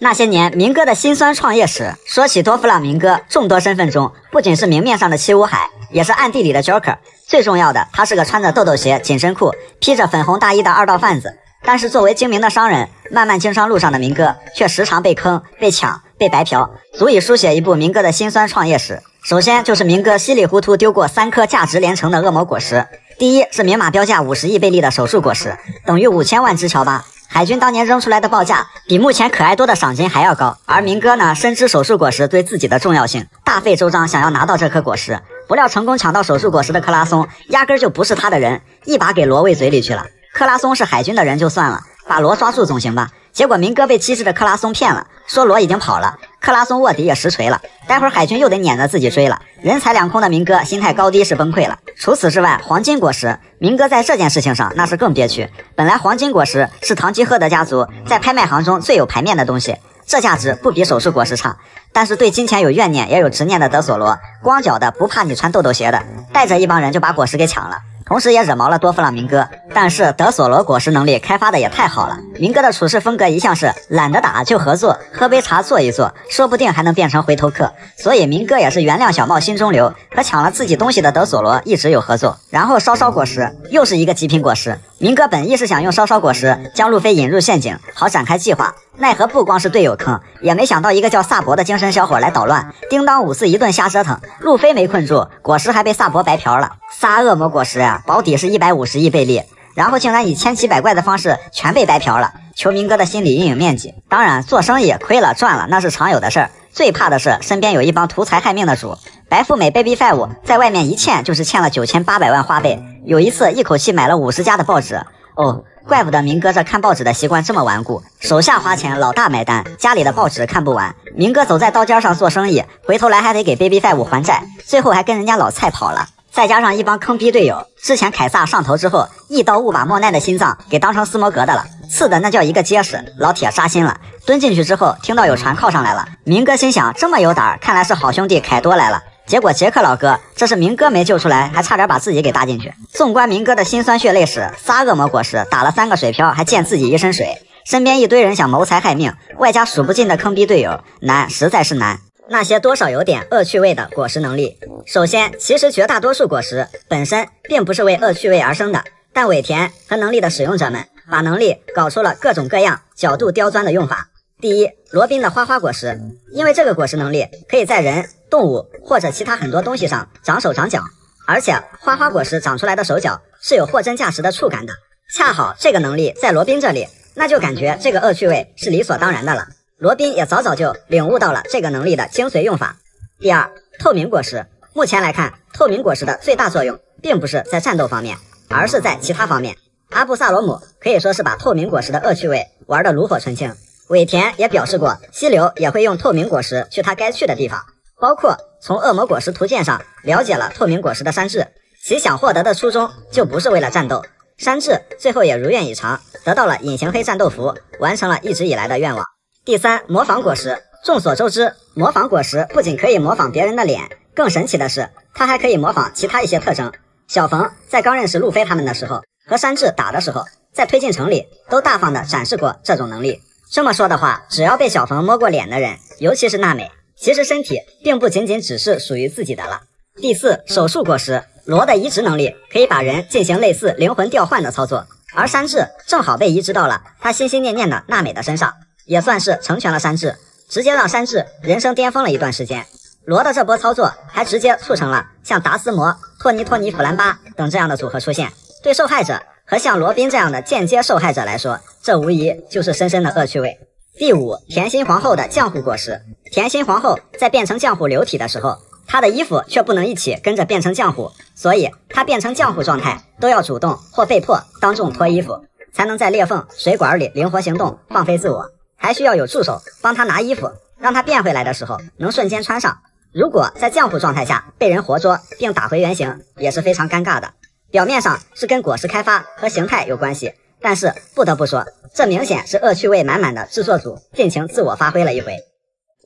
那些年，明哥的辛酸创业史。说起多弗朗明哥，众多身份中，不仅是明面上的七武海，也是暗地里的 Joker。最重要的，他是个穿着豆豆鞋、紧身裤、披着粉红大衣的二道贩子。但是，作为精明的商人，漫漫经商路上的明哥，却时常被坑、被抢、被白嫖，足以书写一部明哥的辛酸创业史。首先就是明哥稀里糊涂丢过三颗价值连城的恶魔果实。第一是明码标价五十亿贝利的手术果实，等于五千万只乔巴。海军当年扔出来的报价比目前可爱多的赏金还要高，而明哥呢，深知手术果实对自己的重要性，大费周章想要拿到这颗果实。不料成功抢到手术果实的克拉松，压根就不是他的人，一把给罗喂嘴里去了。克拉松是海军的人就算了，把罗抓住总行吧？结果明哥被机智的克拉松骗了，说罗已经跑了。克拉松卧底也实锤了，待会儿海军又得撵着自己追了。人财两空的明哥心态高低是崩溃了。除此之外，黄金果实，明哥在这件事情上那是更憋屈。本来黄金果实是堂吉诃德家族在拍卖行中最有牌面的东西，这价值不比手术果实差。但是对金钱有怨念也有执念的德索罗，光脚的不怕你穿豆豆鞋的，带着一帮人就把果实给抢了。同时也惹毛了多弗朗明哥，但是德索罗果实能力开发的也太好了。明哥的处事风格一向是懒得打就合作，喝杯茶坐一坐，说不定还能变成回头客。所以明哥也是原谅小茂心中留，和抢了自己东西的德索罗一直有合作。然后烧烧果实又是一个极品果实，明哥本意是想用烧烧果实将路飞引入陷阱，好展开计划。奈何不光是队友坑，也没想到一个叫萨博的精神小伙来捣乱，叮当五四一顿瞎折腾，路飞没困住，果实还被萨博白嫖了。仨恶魔果实啊，保底是一百五十亿贝利，然后竟然以千奇百怪的方式全被白嫖了，求明哥的心理阴影面积。当然，做生意亏了赚了那是常有的事儿，最怕的是身边有一帮图财害命的主。白富美 Baby Five 在外面一欠就是欠了九千八百万花呗，有一次一口气买了五十家的报纸哦。怪不得明哥这看报纸的习惯这么顽固，手下花钱，老大买单，家里的报纸看不完。明哥走在刀尖上做生意，回头来还得给 Baby Five 还债，最后还跟人家老蔡跑了。再加上一帮坑逼队友，之前凯撒上头之后，一刀误把莫奈的心脏给当成斯摩格的了，刺的那叫一个结实，老铁扎心了。蹲进去之后，听到有船靠上来了，明哥心想这么有胆，看来是好兄弟凯多来了。结果杰克老哥，这是明哥没救出来，还差点把自己给搭进去。纵观明哥的辛酸血泪史，仨恶魔果实打了三个水漂，还溅自己一身水，身边一堆人想谋财害命，外加数不尽的坑逼队友，难，实在是难。那些多少有点恶趣味的果实能力，首先，其实绝大多数果实本身并不是为恶趣味而生的，但尾田和能力的使用者们把能力搞出了各种各样角度刁钻的用法。第一，罗宾的花花果实，因为这个果实能力可以在人。动物或者其他很多东西上长手长脚，而且花花果实长出来的手脚是有货真价实的触感的。恰好这个能力在罗宾这里，那就感觉这个恶趣味是理所当然的了。罗宾也早早就领悟到了这个能力的精髓用法。第二，透明果实，目前来看，透明果实的最大作用并不是在战斗方面，而是在其他方面。阿布萨罗姆可以说是把透明果实的恶趣味玩得炉火纯青。尾田也表示过，溪流也会用透明果实去他该去的地方。包括从恶魔果实图鉴上了解了透明果实的山治，其想获得的初衷就不是为了战斗。山治最后也如愿以偿，得到了隐形黑战斗服，完成了一直以来的愿望。第三，模仿果实。众所周知，模仿果实不仅可以模仿别人的脸，更神奇的是，它还可以模仿其他一些特征。小冯在刚认识路飞他们的时候，和山治打的时候，在推进城里都大方的展示过这种能力。这么说的话，只要被小冯摸过脸的人，尤其是娜美。其实身体并不仅仅只是属于自己的了。第四，手术果实，罗的移植能力可以把人进行类似灵魂调换的操作，而山治正好被移植到了他心心念念的娜美的身上，也算是成全了山治，直接让山治人生巅峰了一段时间。罗的这波操作还直接促成了像达斯摩、托尼托尼弗兰巴等这样的组合出现，对受害者和像罗宾这样的间接受害者来说，这无疑就是深深的恶趣味。第五，甜心皇后的浆糊果实。甜心皇后在变成浆糊流体的时候，她的衣服却不能一起跟着变成浆糊，所以她变成浆糊状态都要主动或被迫当众脱衣服，才能在裂缝、水管里灵活行动，放飞自我。还需要有助手帮她拿衣服，让她变回来的时候能瞬间穿上。如果在浆糊状态下被人活捉并打回原形，也是非常尴尬的。表面上是跟果实开发和形态有关系。但是不得不说，这明显是恶趣味满满的制作组尽情自我发挥了一回。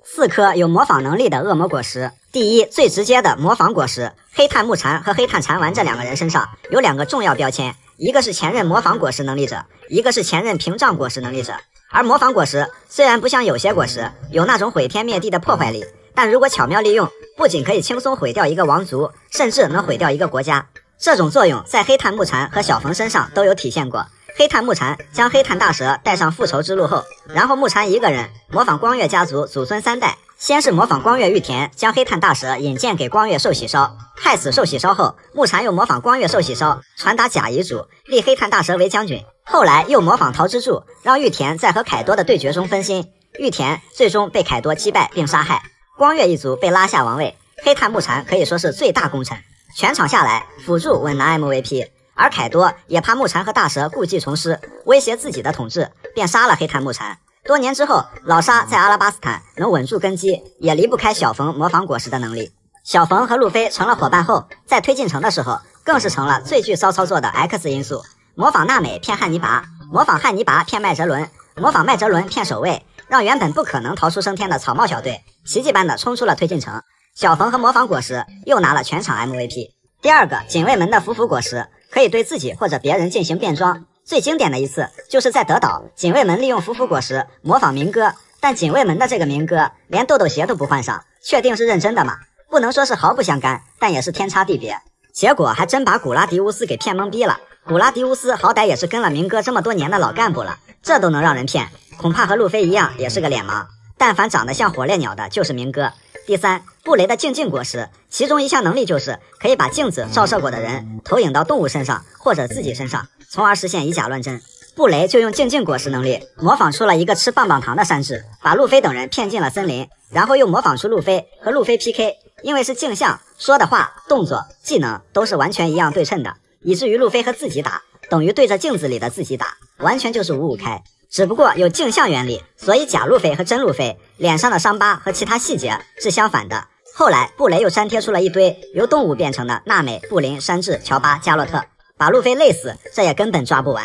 四颗有模仿能力的恶魔果实，第一最直接的模仿果实，黑炭木蝉和黑炭蝉丸这两个人身上有两个重要标签，一个是前任模仿果实能力者，一个是前任屏障果实能力者。而模仿果实虽然不像有些果实有那种毁天灭地的破坏力，但如果巧妙利用，不仅可以轻松毁掉一个王族，甚至能毁掉一个国家。这种作用在黑炭木蝉和小冯身上都有体现过。黑炭木蝉将黑炭大蛇带上复仇之路后，然后木蝉一个人模仿光月家族祖孙三代，先是模仿光月玉田将黑炭大蛇引荐给光月寿喜烧，害死寿喜烧后，木蝉又模仿光月寿喜烧传达假遗嘱，立黑炭大蛇为将军。后来又模仿桃之助，让玉田在和凯多的对决中分心，玉田最终被凯多击败并杀害，光月一族被拉下王位。黑炭木蝉可以说是最大功臣，全场下来辅助稳拿 MVP。而凯多也怕木蝉和大蛇故技重施，威胁自己的统治，便杀了黑炭木蝉。多年之后，老沙在阿拉巴斯坦能稳住根基，也离不开小冯模仿果实的能力。小冯和路飞成了伙伴后，在推进城的时候，更是成了最具骚操作的 X 因素。模仿娜美骗汉尼拔，模仿汉尼拔骗麦哲伦，模仿麦哲伦骗守卫，让原本不可能逃出升天的草帽小队奇迹般的冲出了推进城。小冯和模仿果实又拿了全场 MVP。第二个警卫门的伏伏果实可以对自己或者别人进行变装，最经典的一次就是在德岛，警卫门利用伏伏果实模仿民歌，但警卫门的这个民歌连豆豆鞋都不换上，确定是认真的吗？不能说是毫不相干，但也是天差地别。结果还真把古拉迪乌斯给骗懵逼了。古拉迪乌斯好歹也是跟了明哥这么多年的老干部了，这都能让人骗，恐怕和路飞一样也是个脸盲。但凡长得像火烈鸟的，就是明哥。第三，布雷的镜镜果实，其中一项能力就是可以把镜子照射过的人投影到动物身上或者自己身上，从而实现以假乱真。布雷就用镜镜果实能力模仿出了一个吃棒棒糖的山治，把路飞等人骗进了森林，然后又模仿出路飞和路飞 PK，因为是镜像，说的话、动作、技能都是完全一样对称的。以至于路飞和自己打，等于对着镜子里的自己打，完全就是五五开。只不过有镜像原理，所以假路飞和真路飞脸上的伤疤和其他细节是相反的。后来布雷又粘贴出了一堆由动物变成的娜美、布林、山治、乔巴、加洛特，把路飞累死，这也根本抓不完。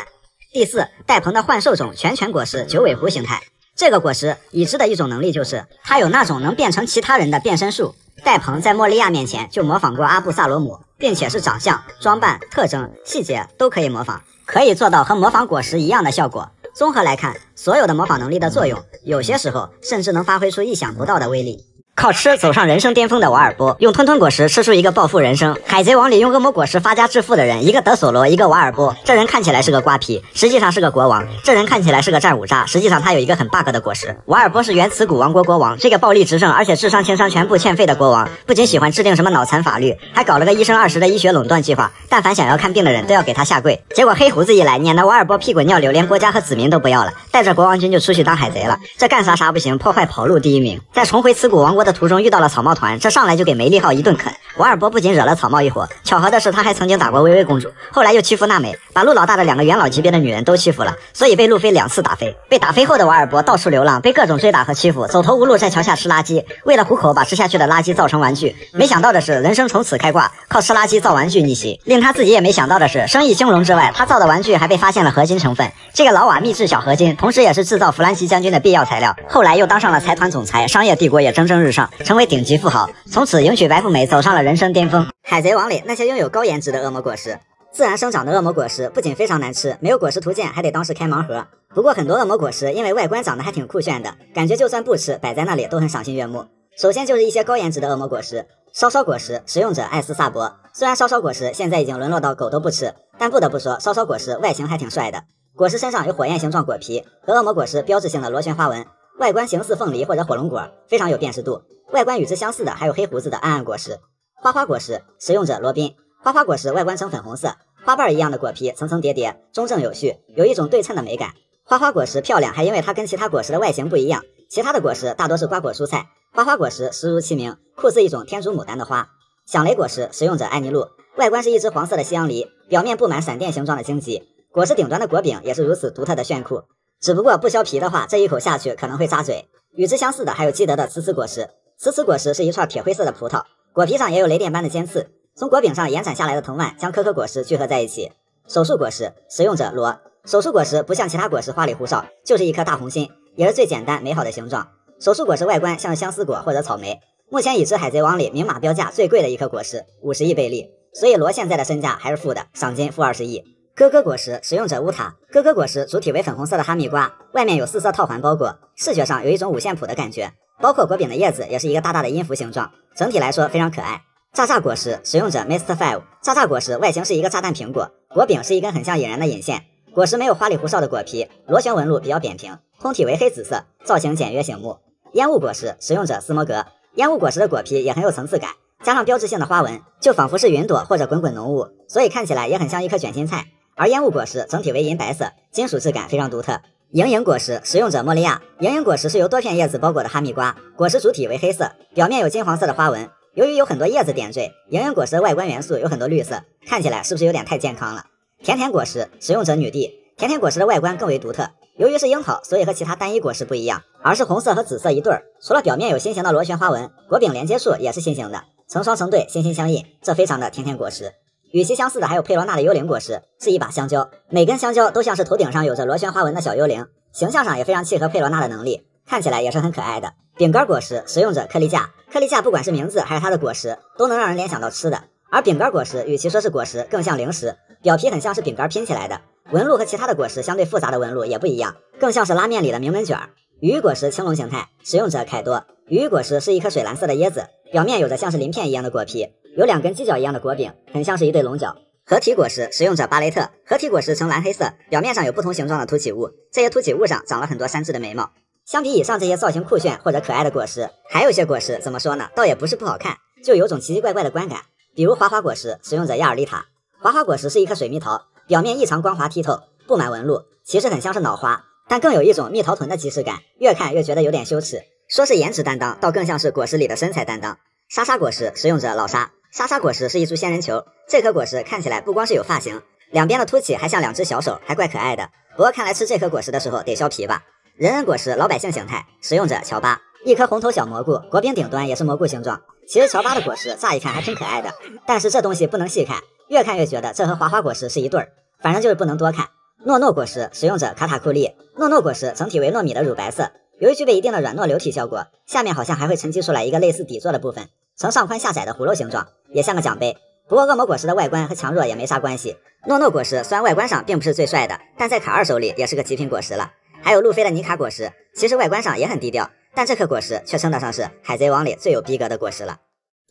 第四，戴鹏的幻兽种全权果实九尾狐形态，这个果实已知的一种能力就是它有那种能变成其他人的变身术。戴鹏在莫利亚面前就模仿过阿布萨罗姆。并且是长相、装扮、特征、细节都可以模仿，可以做到和模仿果实一样的效果。综合来看，所有的模仿能力的作用，有些时候甚至能发挥出意想不到的威力。靠吃走上人生巅峰的瓦尔波，用吞吞果实吃出一个暴富人生。海贼王里用恶魔果实发家致富的人，一个德索罗，一个瓦尔波。这人看起来是个瓜皮，实际上是个国王；这人看起来是个战五渣，实际上他有一个很 bug 的果实。瓦尔波是原慈古王国国王，这个暴力执政而且智商情商全部欠费的国王，不仅喜欢制定什么脑残法律，还搞了个一生二十的医学垄断计划，但凡想要看病的人都要给他下跪。结果黑胡子一来，撵得瓦尔波屁滚尿流，连国家和子民都不要了，带着国王军就出去当海贼了。这干啥啥不行，破坏跑路第一名。再重回慈古王国的途中遇到了草。帽团这上来就给梅利号一顿啃，瓦尔博不仅惹了草帽一伙，巧合的是他还曾经打过薇薇公主，后来又欺负娜美，把陆老大的两个元老级别的女人都欺负了，所以被路飞两次打飞。被打飞后的瓦尔博到处流浪，被各种追打和欺负，走投无路，在桥下吃垃圾，为了糊口把吃下去的垃圾造成玩具。没想到的是，人生从此开挂，靠吃垃圾造玩具逆袭。令他自己也没想到的是，生意兴隆之外，他造的玩具还被发现了核心成分。这个老瓦秘制小合金，同时也是制造弗兰奇将军的必要材料。后来又当上了财团总裁，商业帝国也蒸蒸日上，成为顶级。富豪从此迎娶白富美，走上了人生巅峰。海贼王里那些拥有高颜值的恶魔果实，自然生长的恶魔果实不仅非常难吃，没有果实图鉴，还得当时开盲盒。不过很多恶魔果实因为外观长得还挺酷炫的，感觉就算不吃，摆在那里都很赏心悦目。首先就是一些高颜值的恶魔果实，烧烧果实，使用者艾斯萨博。虽然烧烧果实现在已经沦落到狗都不吃，但不得不说，烧烧果实外形还挺帅的。果实身上有火焰形状果皮和恶魔果实标志性的螺旋花纹，外观形似凤梨或者火龙果，非常有辨识度。外观与之相似的还有黑胡子的暗暗果实、花花果实，使用者罗宾。花花果实外观呈粉红色，花瓣一样的果皮层层叠叠，中正有序，有一种对称的美感。花花果实漂亮，还因为它跟其他果实的外形不一样。其他的果实大多是瓜果蔬菜，花花果实实如其名，酷似一种天竺牡丹的花。响雷果实，使用者艾尼路，外观是一只黄色的西洋梨，表面布满闪电形状的荆棘，果实顶端的果柄也是如此独特的炫酷。只不过不削皮的话，这一口下去可能会扎嘴。与之相似的还有基德的瓷瓷果实。瓷瓷果实是一串铁灰色的葡萄，果皮上也有雷电般的尖刺，从果柄上延展下来的藤蔓将颗颗果实聚合在一起。手术果实，使用者罗。手术果实不像其他果实花里胡哨，就是一颗大红心，也是最简单美好的形状。手术果实外观像是相思果或者草莓，目前已知海贼王里明码标价最贵的一颗果实，五十亿贝利。所以罗现在的身价还是负的，赏金负二十亿。咯咯果实使用者乌塔，咯咯果实主体为粉红色的哈密瓜，外面有四色套环包裹，视觉上有一种五线谱的感觉。包括果柄的叶子也是一个大大的音符形状，整体来说非常可爱。炸炸果实使用者 Mr Five，炸炸果实外形是一个炸弹苹果，果柄是一根很像引人的引线。果实没有花里胡哨的果皮，螺旋纹路比较扁平，通体为黑紫色，造型简约醒目。烟雾果实使用者斯摩格，烟雾果实的果皮也很有层次感，加上标志性的花纹，就仿佛是云朵或者滚滚浓雾，所以看起来也很像一颗卷心菜。而烟雾果实整体为银白色，金属质感非常独特。莹莹果实使用者莫利亚，莹莹果实是由多片叶子包裹的哈密瓜，果实主体为黑色，表面有金黄色的花纹。由于有很多叶子点缀，莹莹果实的外观元素有很多绿色，看起来是不是有点太健康了？甜甜果实使用者女帝，甜甜果实的外观更为独特，由于是樱桃，所以和其他单一果实不一样，而是红色和紫色一对儿。除了表面有心形的螺旋花纹，果柄连接处也是心形的，成双成对，心心相印，这非常的甜甜果实。与其相似的还有佩罗娜的幽灵果实，是一把香蕉，每根香蕉都像是头顶上有着螺旋花纹的小幽灵，形象上也非常契合佩罗娜的能力，看起来也是很可爱的。饼干果实使用者克利架，克利架不管是名字还是它的果实，都能让人联想到吃的。而饼干果实与其说是果实，更像零食，表皮很像是饼干拼起来的，纹路和其他的果实相对复杂的纹路也不一样，更像是拉面里的名门卷。鱼鱼果实青龙形态，使用者凯多，鱼鱼果实是一颗水蓝色的椰子，表面有着像是鳞片一样的果皮。有两根犄角一样的果柄，很像是一对龙角。合体果实使用者巴雷特，合体果实呈蓝黑色，表面上有不同形状的凸起物，这些凸起物上长了很多山治的眉毛。相比以上这些造型酷炫或者可爱的果实，还有些果实怎么说呢？倒也不是不好看，就有种奇奇怪怪的观感。比如滑滑果实使用者亚尔丽塔，滑滑果实是一颗水蜜桃，表面异常光滑剔透，布满纹路，其实很像是脑花，但更有一种蜜桃臀的即视感，越看越觉得有点羞耻。说是颜值担当，倒更像是果实里的身材担当。莎莎果实使用者老沙。莎莎果实是一株仙人球，这颗果实看起来不光是有发型，两边的凸起还像两只小手，还怪可爱的。不过看来吃这颗果实的时候得削皮吧。人人果实老百姓形态，使用者乔巴，一颗红头小蘑菇，果柄顶端也是蘑菇形状。其实乔巴的果实乍一看还挺可爱的，但是这东西不能细看，越看越觉得这和花花果实是一对儿，反正就是不能多看。诺诺果实使用者卡塔库利，诺诺果实整体为糯米的乳白色，由于具备一定的软糯流体效果，下面好像还会沉积出来一个类似底座的部分。呈上宽下窄的葫芦形状，也像个奖杯。不过恶魔果实的外观和强弱也没啥关系。诺诺果实虽然外观上并不是最帅的，但在卡二手里也是个极品果实了。还有路飞的尼卡果实，其实外观上也很低调，但这颗果实却称得上是海贼王里最有逼格的果实了。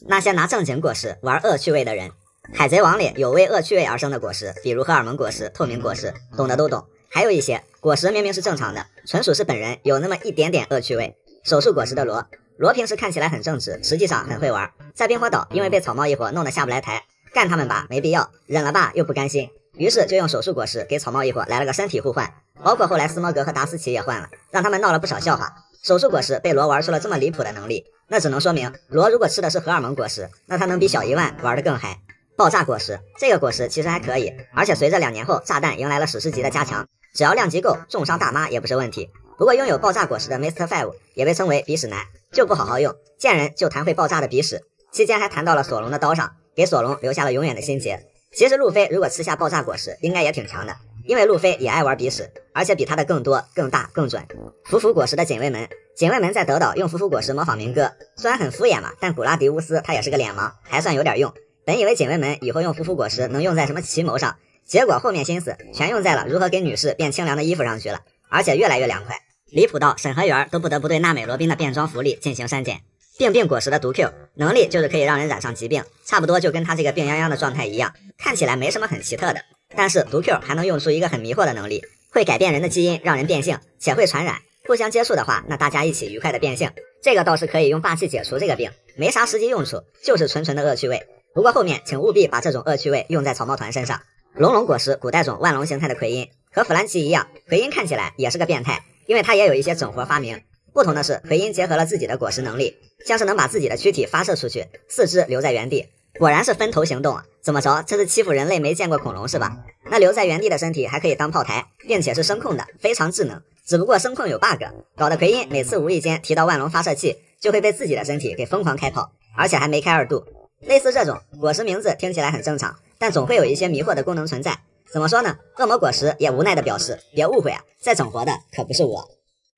那些拿正经果实玩恶趣味的人，海贼王里有为恶趣味而生的果实，比如荷尔蒙果实、透明果实，懂的都懂。还有一些果实明明是正常的，纯属是本人有那么一点点恶趣味。手术果实的罗。罗平时看起来很正直，实际上很会玩。在冰火岛，因为被草帽一伙弄得下不来台，干他们吧没必要，忍了吧又不甘心，于是就用手术果实给草帽一伙来了个身体互换，包括后来斯摩格和达斯奇也换了，让他们闹了不少笑话。手术果实被罗玩出了这么离谱的能力，那只能说明罗如果吃的是荷尔蒙果实，那他能比小一万玩的更嗨。爆炸果实这个果实其实还可以，而且随着两年后炸弹迎来了史诗级的加强，只要量级够，重伤大妈也不是问题。不过拥有爆炸果实的 Mr Five 也被称为鼻屎男。就不好好用，见人就弹会爆炸的鼻屎。期间还谈到了索隆的刀上，给索隆留下了永远的心结。其实路飞如果吃下爆炸果实，应该也挺强的，因为路飞也爱玩鼻屎，而且比他的更多、更大、更准。浮浮果实的警卫门，警卫门在德岛用浮浮果实模仿明哥，虽然很敷衍嘛，但古拉迪乌斯他也是个脸盲，还算有点用。本以为警卫门以后用浮浮果实能用在什么奇谋上，结果后面心思全用在了如何给女士变清凉的衣服上去了，而且越来越凉快。离谱到审核员都不得不对娜美罗宾的变装福利进行删减。病病果实的毒 Q 能力就是可以让人染上疾病，差不多就跟他这个病殃殃的状态一样，看起来没什么很奇特的。但是毒 Q 还能用出一个很迷惑的能力，会改变人的基因，让人变性，且会传染。互相接触的话，那大家一起愉快的变性，这个倒是可以用霸气解除这个病，没啥实际用处，就是纯纯的恶趣味。不过后面请务必把这种恶趣味用在草帽团身上。龙龙果实古代种万龙形态的奎因，和弗兰奇一样，奎因看起来也是个变态。因为他也有一些整活发明，不同的是，奎因结合了自己的果实能力，像是能把自己的躯体发射出去，四肢留在原地，果然是分头行动啊！怎么着？这是欺负人类没见过恐龙是吧？那留在原地的身体还可以当炮台，并且是声控的，非常智能。只不过声控有 bug，搞得奎因每次无意间提到万龙发射器，就会被自己的身体给疯狂开炮，而且还没开二度。类似这种果实名字听起来很正常，但总会有一些迷惑的功能存在。怎么说呢？恶魔果实也无奈的表示，别误会啊，在整活的可不是我。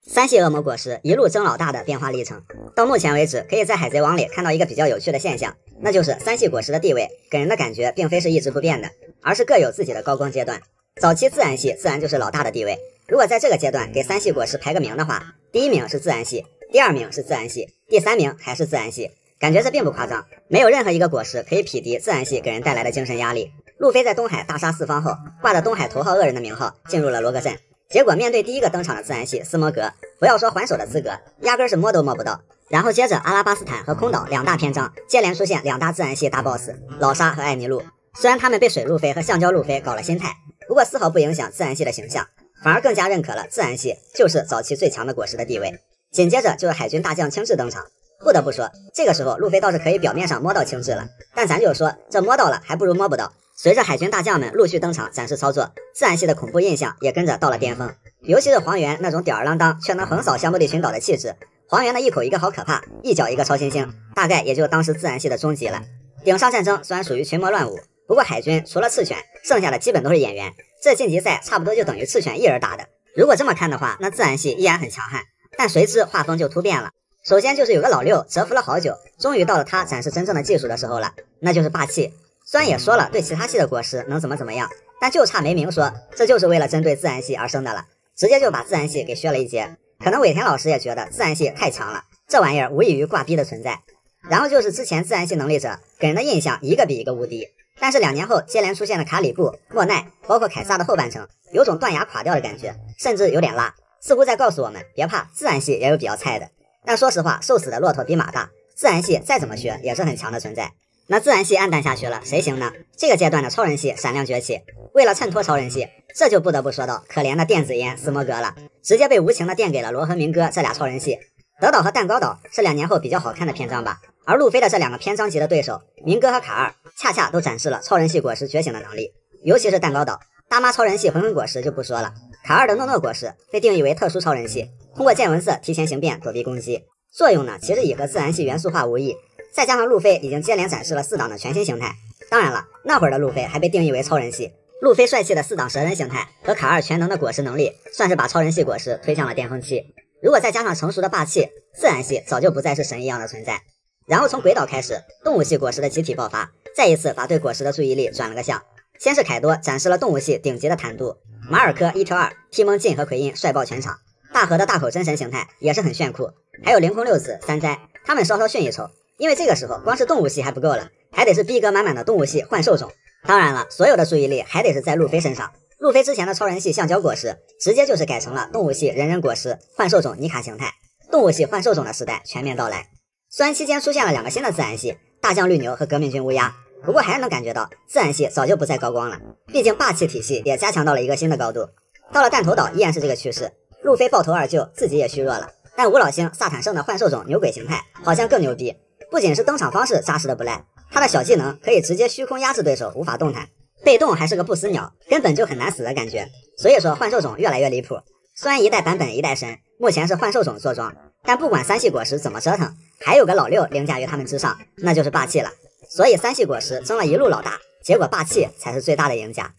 三系恶魔果实一路争老大的变化历程，到目前为止，可以在海贼王里看到一个比较有趣的现象，那就是三系果实的地位给人的感觉并非是一直不变的，而是各有自己的高光阶段。早期自然系自然就是老大的地位。如果在这个阶段给三系果实排个名的话，第一名是自然系，第二名是自然系，第三名还是自然系。感觉这并不夸张，没有任何一个果实可以匹敌自然系给人带来的精神压力。路飞在东海大杀四方后，挂着东海头号恶人的名号进入了罗格镇，结果面对第一个登场的自然系斯摩格，不要说还手的资格，压根是摸都摸不到。然后接着阿拉巴斯坦和空岛两大篇章接连出现两大自然系大 boss 老沙和艾尼路，虽然他们被水路飞和橡胶路飞搞了心态，不过丝毫不影响自然系的形象，反而更加认可了自然系就是早期最强的果实的地位。紧接着就是海军大将青雉登场。不得不说，这个时候路飞倒是可以表面上摸到青雉了，但咱就说这摸到了还不如摸不到。随着海军大将们陆续登场展示操作，自然系的恐怖印象也跟着到了巅峰。尤其是黄猿那种吊儿郎当却能横扫香波地群岛的气质，黄猿的一口一个好可怕，一脚一个超新星，大概也就当时自然系的终极了。顶上战争虽然属于群魔乱舞，不过海军除了赤犬，剩下的基本都是演员。这晋级赛差不多就等于赤犬一人打的。如果这么看的话，那自然系依然很强悍。但随之画风就突变了。首先就是有个老六蛰伏了好久，终于到了他展示真正的技术的时候了，那就是霸气。虽然也说了对其他系的果实能怎么怎么样，但就差没明说，这就是为了针对自然系而生的了，直接就把自然系给削了一截。可能尾田老师也觉得自然系太强了，这玩意儿无异于挂逼的存在。然后就是之前自然系能力者给人的印象一个比一个无敌，但是两年后接连出现的卡里布、莫奈，包括凯撒的后半程，有种断崖垮掉的感觉，甚至有点拉，似乎在告诉我们别怕，自然系也有比较菜的。但说实话，瘦死的骆驼比马大，自然系再怎么学也是很强的存在。那自然系暗淡下去了，谁行呢？这个阶段的超人系闪亮崛起，为了衬托超人系，这就不得不说到可怜的电子烟斯摩格了，直接被无情的电给了罗和明哥这俩超人系。德岛和蛋糕岛是两年后比较好看的篇章吧，而路飞的这两个篇章级的对手明哥和卡二，恰恰都展示了超人系果实觉醒的能力，尤其是蛋糕岛大妈超人系魂魂果实就不说了，卡二的诺诺果实被定义为特殊超人系。通过见闻色提前形变躲避攻击，作用呢其实也和自然系元素化无异。再加上路飞已经接连展示了四档的全新形态，当然了，那会儿的路飞还被定义为超人系。路飞帅气的四档蛇人形态和卡二全能的果实能力，算是把超人系果实推向了巅峰期。如果再加上成熟的霸气，自然系早就不再是神一样的存在。然后从鬼岛开始，动物系果实的集体爆发，再一次把对果实的注意力转了个向。先是凯多展示了动物系顶级的坦度，马尔科一挑二，提蒙进和奎因帅爆全场。大河的大口真神形态也是很炫酷，还有凌空六子三灾，他们稍稍逊一筹，因为这个时候光是动物系还不够了，还得是逼格满满的动物系幻兽种。当然了，所有的注意力还得是在路飞身上。路飞之前的超人系橡胶果实，直接就是改成了动物系人人果实幻兽种尼卡形态，动物系幻兽种的时代全面到来。虽然期间出现了两个新的自然系大将绿牛和革命军乌鸦，不过还是能感觉到自然系早就不再高光了，毕竟霸气体系也加强到了一个新的高度。到了弹头岛依然是这个趋势。路飞抱头二救，自己也虚弱了。但五老星萨坦圣的幻兽种牛鬼形态好像更牛逼，不仅是登场方式扎实的不赖，他的小技能可以直接虚空压制对手，无法动弹，被动还是个不死鸟，根本就很难死的感觉。所以说幻兽种越来越离谱。虽然一代版本一代神，目前是幻兽种坐庄，但不管三系果实怎么折腾，还有个老六凌驾于他们之上，那就是霸气了。所以三系果实争了一路老大，结果霸气才是最大的赢家。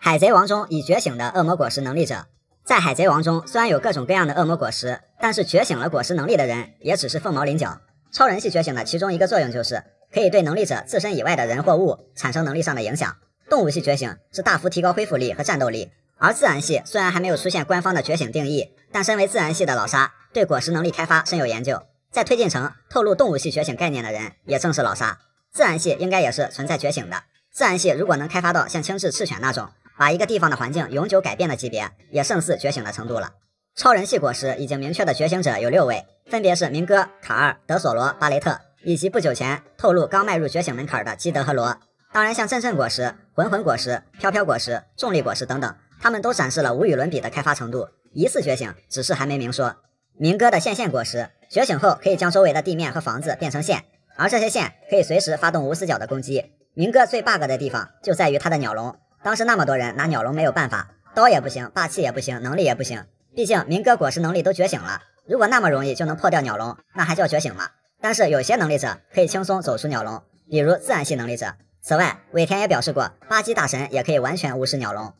海贼王中已觉醒的恶魔果实能力者。在海贼王中，虽然有各种各样的恶魔果实，但是觉醒了果实能力的人也只是凤毛麟角。超人系觉醒的其中一个作用就是可以对能力者自身以外的人或物产生能力上的影响。动物系觉醒是大幅提高恢复力和战斗力，而自然系虽然还没有出现官方的觉醒定义，但身为自然系的老沙对果实能力开发深有研究，在推进城透露动物系觉醒概念的人也正是老沙。自然系应该也是存在觉醒的。自然系如果能开发到像青雉、赤犬那种。把一个地方的环境永久改变的级别，也胜似觉醒的程度了。超人系果实已经明确的觉醒者有六位，分别是明哥、卡尔、德索罗、巴雷特，以及不久前透露刚迈入觉醒门槛的基德和罗。当然，像阵阵果实、魂魂果实、飘飘果实、重力果实等等，他们都展示了无与伦比的开发程度，疑似觉醒，只是还没明说。明哥的线线果实觉醒后，可以将周围的地面和房子变成线，而这些线可以随时发动无死角的攻击。明哥最 bug 的地方就在于他的鸟笼。当时那么多人拿鸟笼没有办法，刀也不行，霸气也不行，能力也不行。毕竟明哥果实能力都觉醒了，如果那么容易就能破掉鸟笼，那还叫觉醒吗？但是有些能力者可以轻松走出鸟笼，比如自然系能力者。此外，尾田也表示过，巴基大神也可以完全无视鸟笼。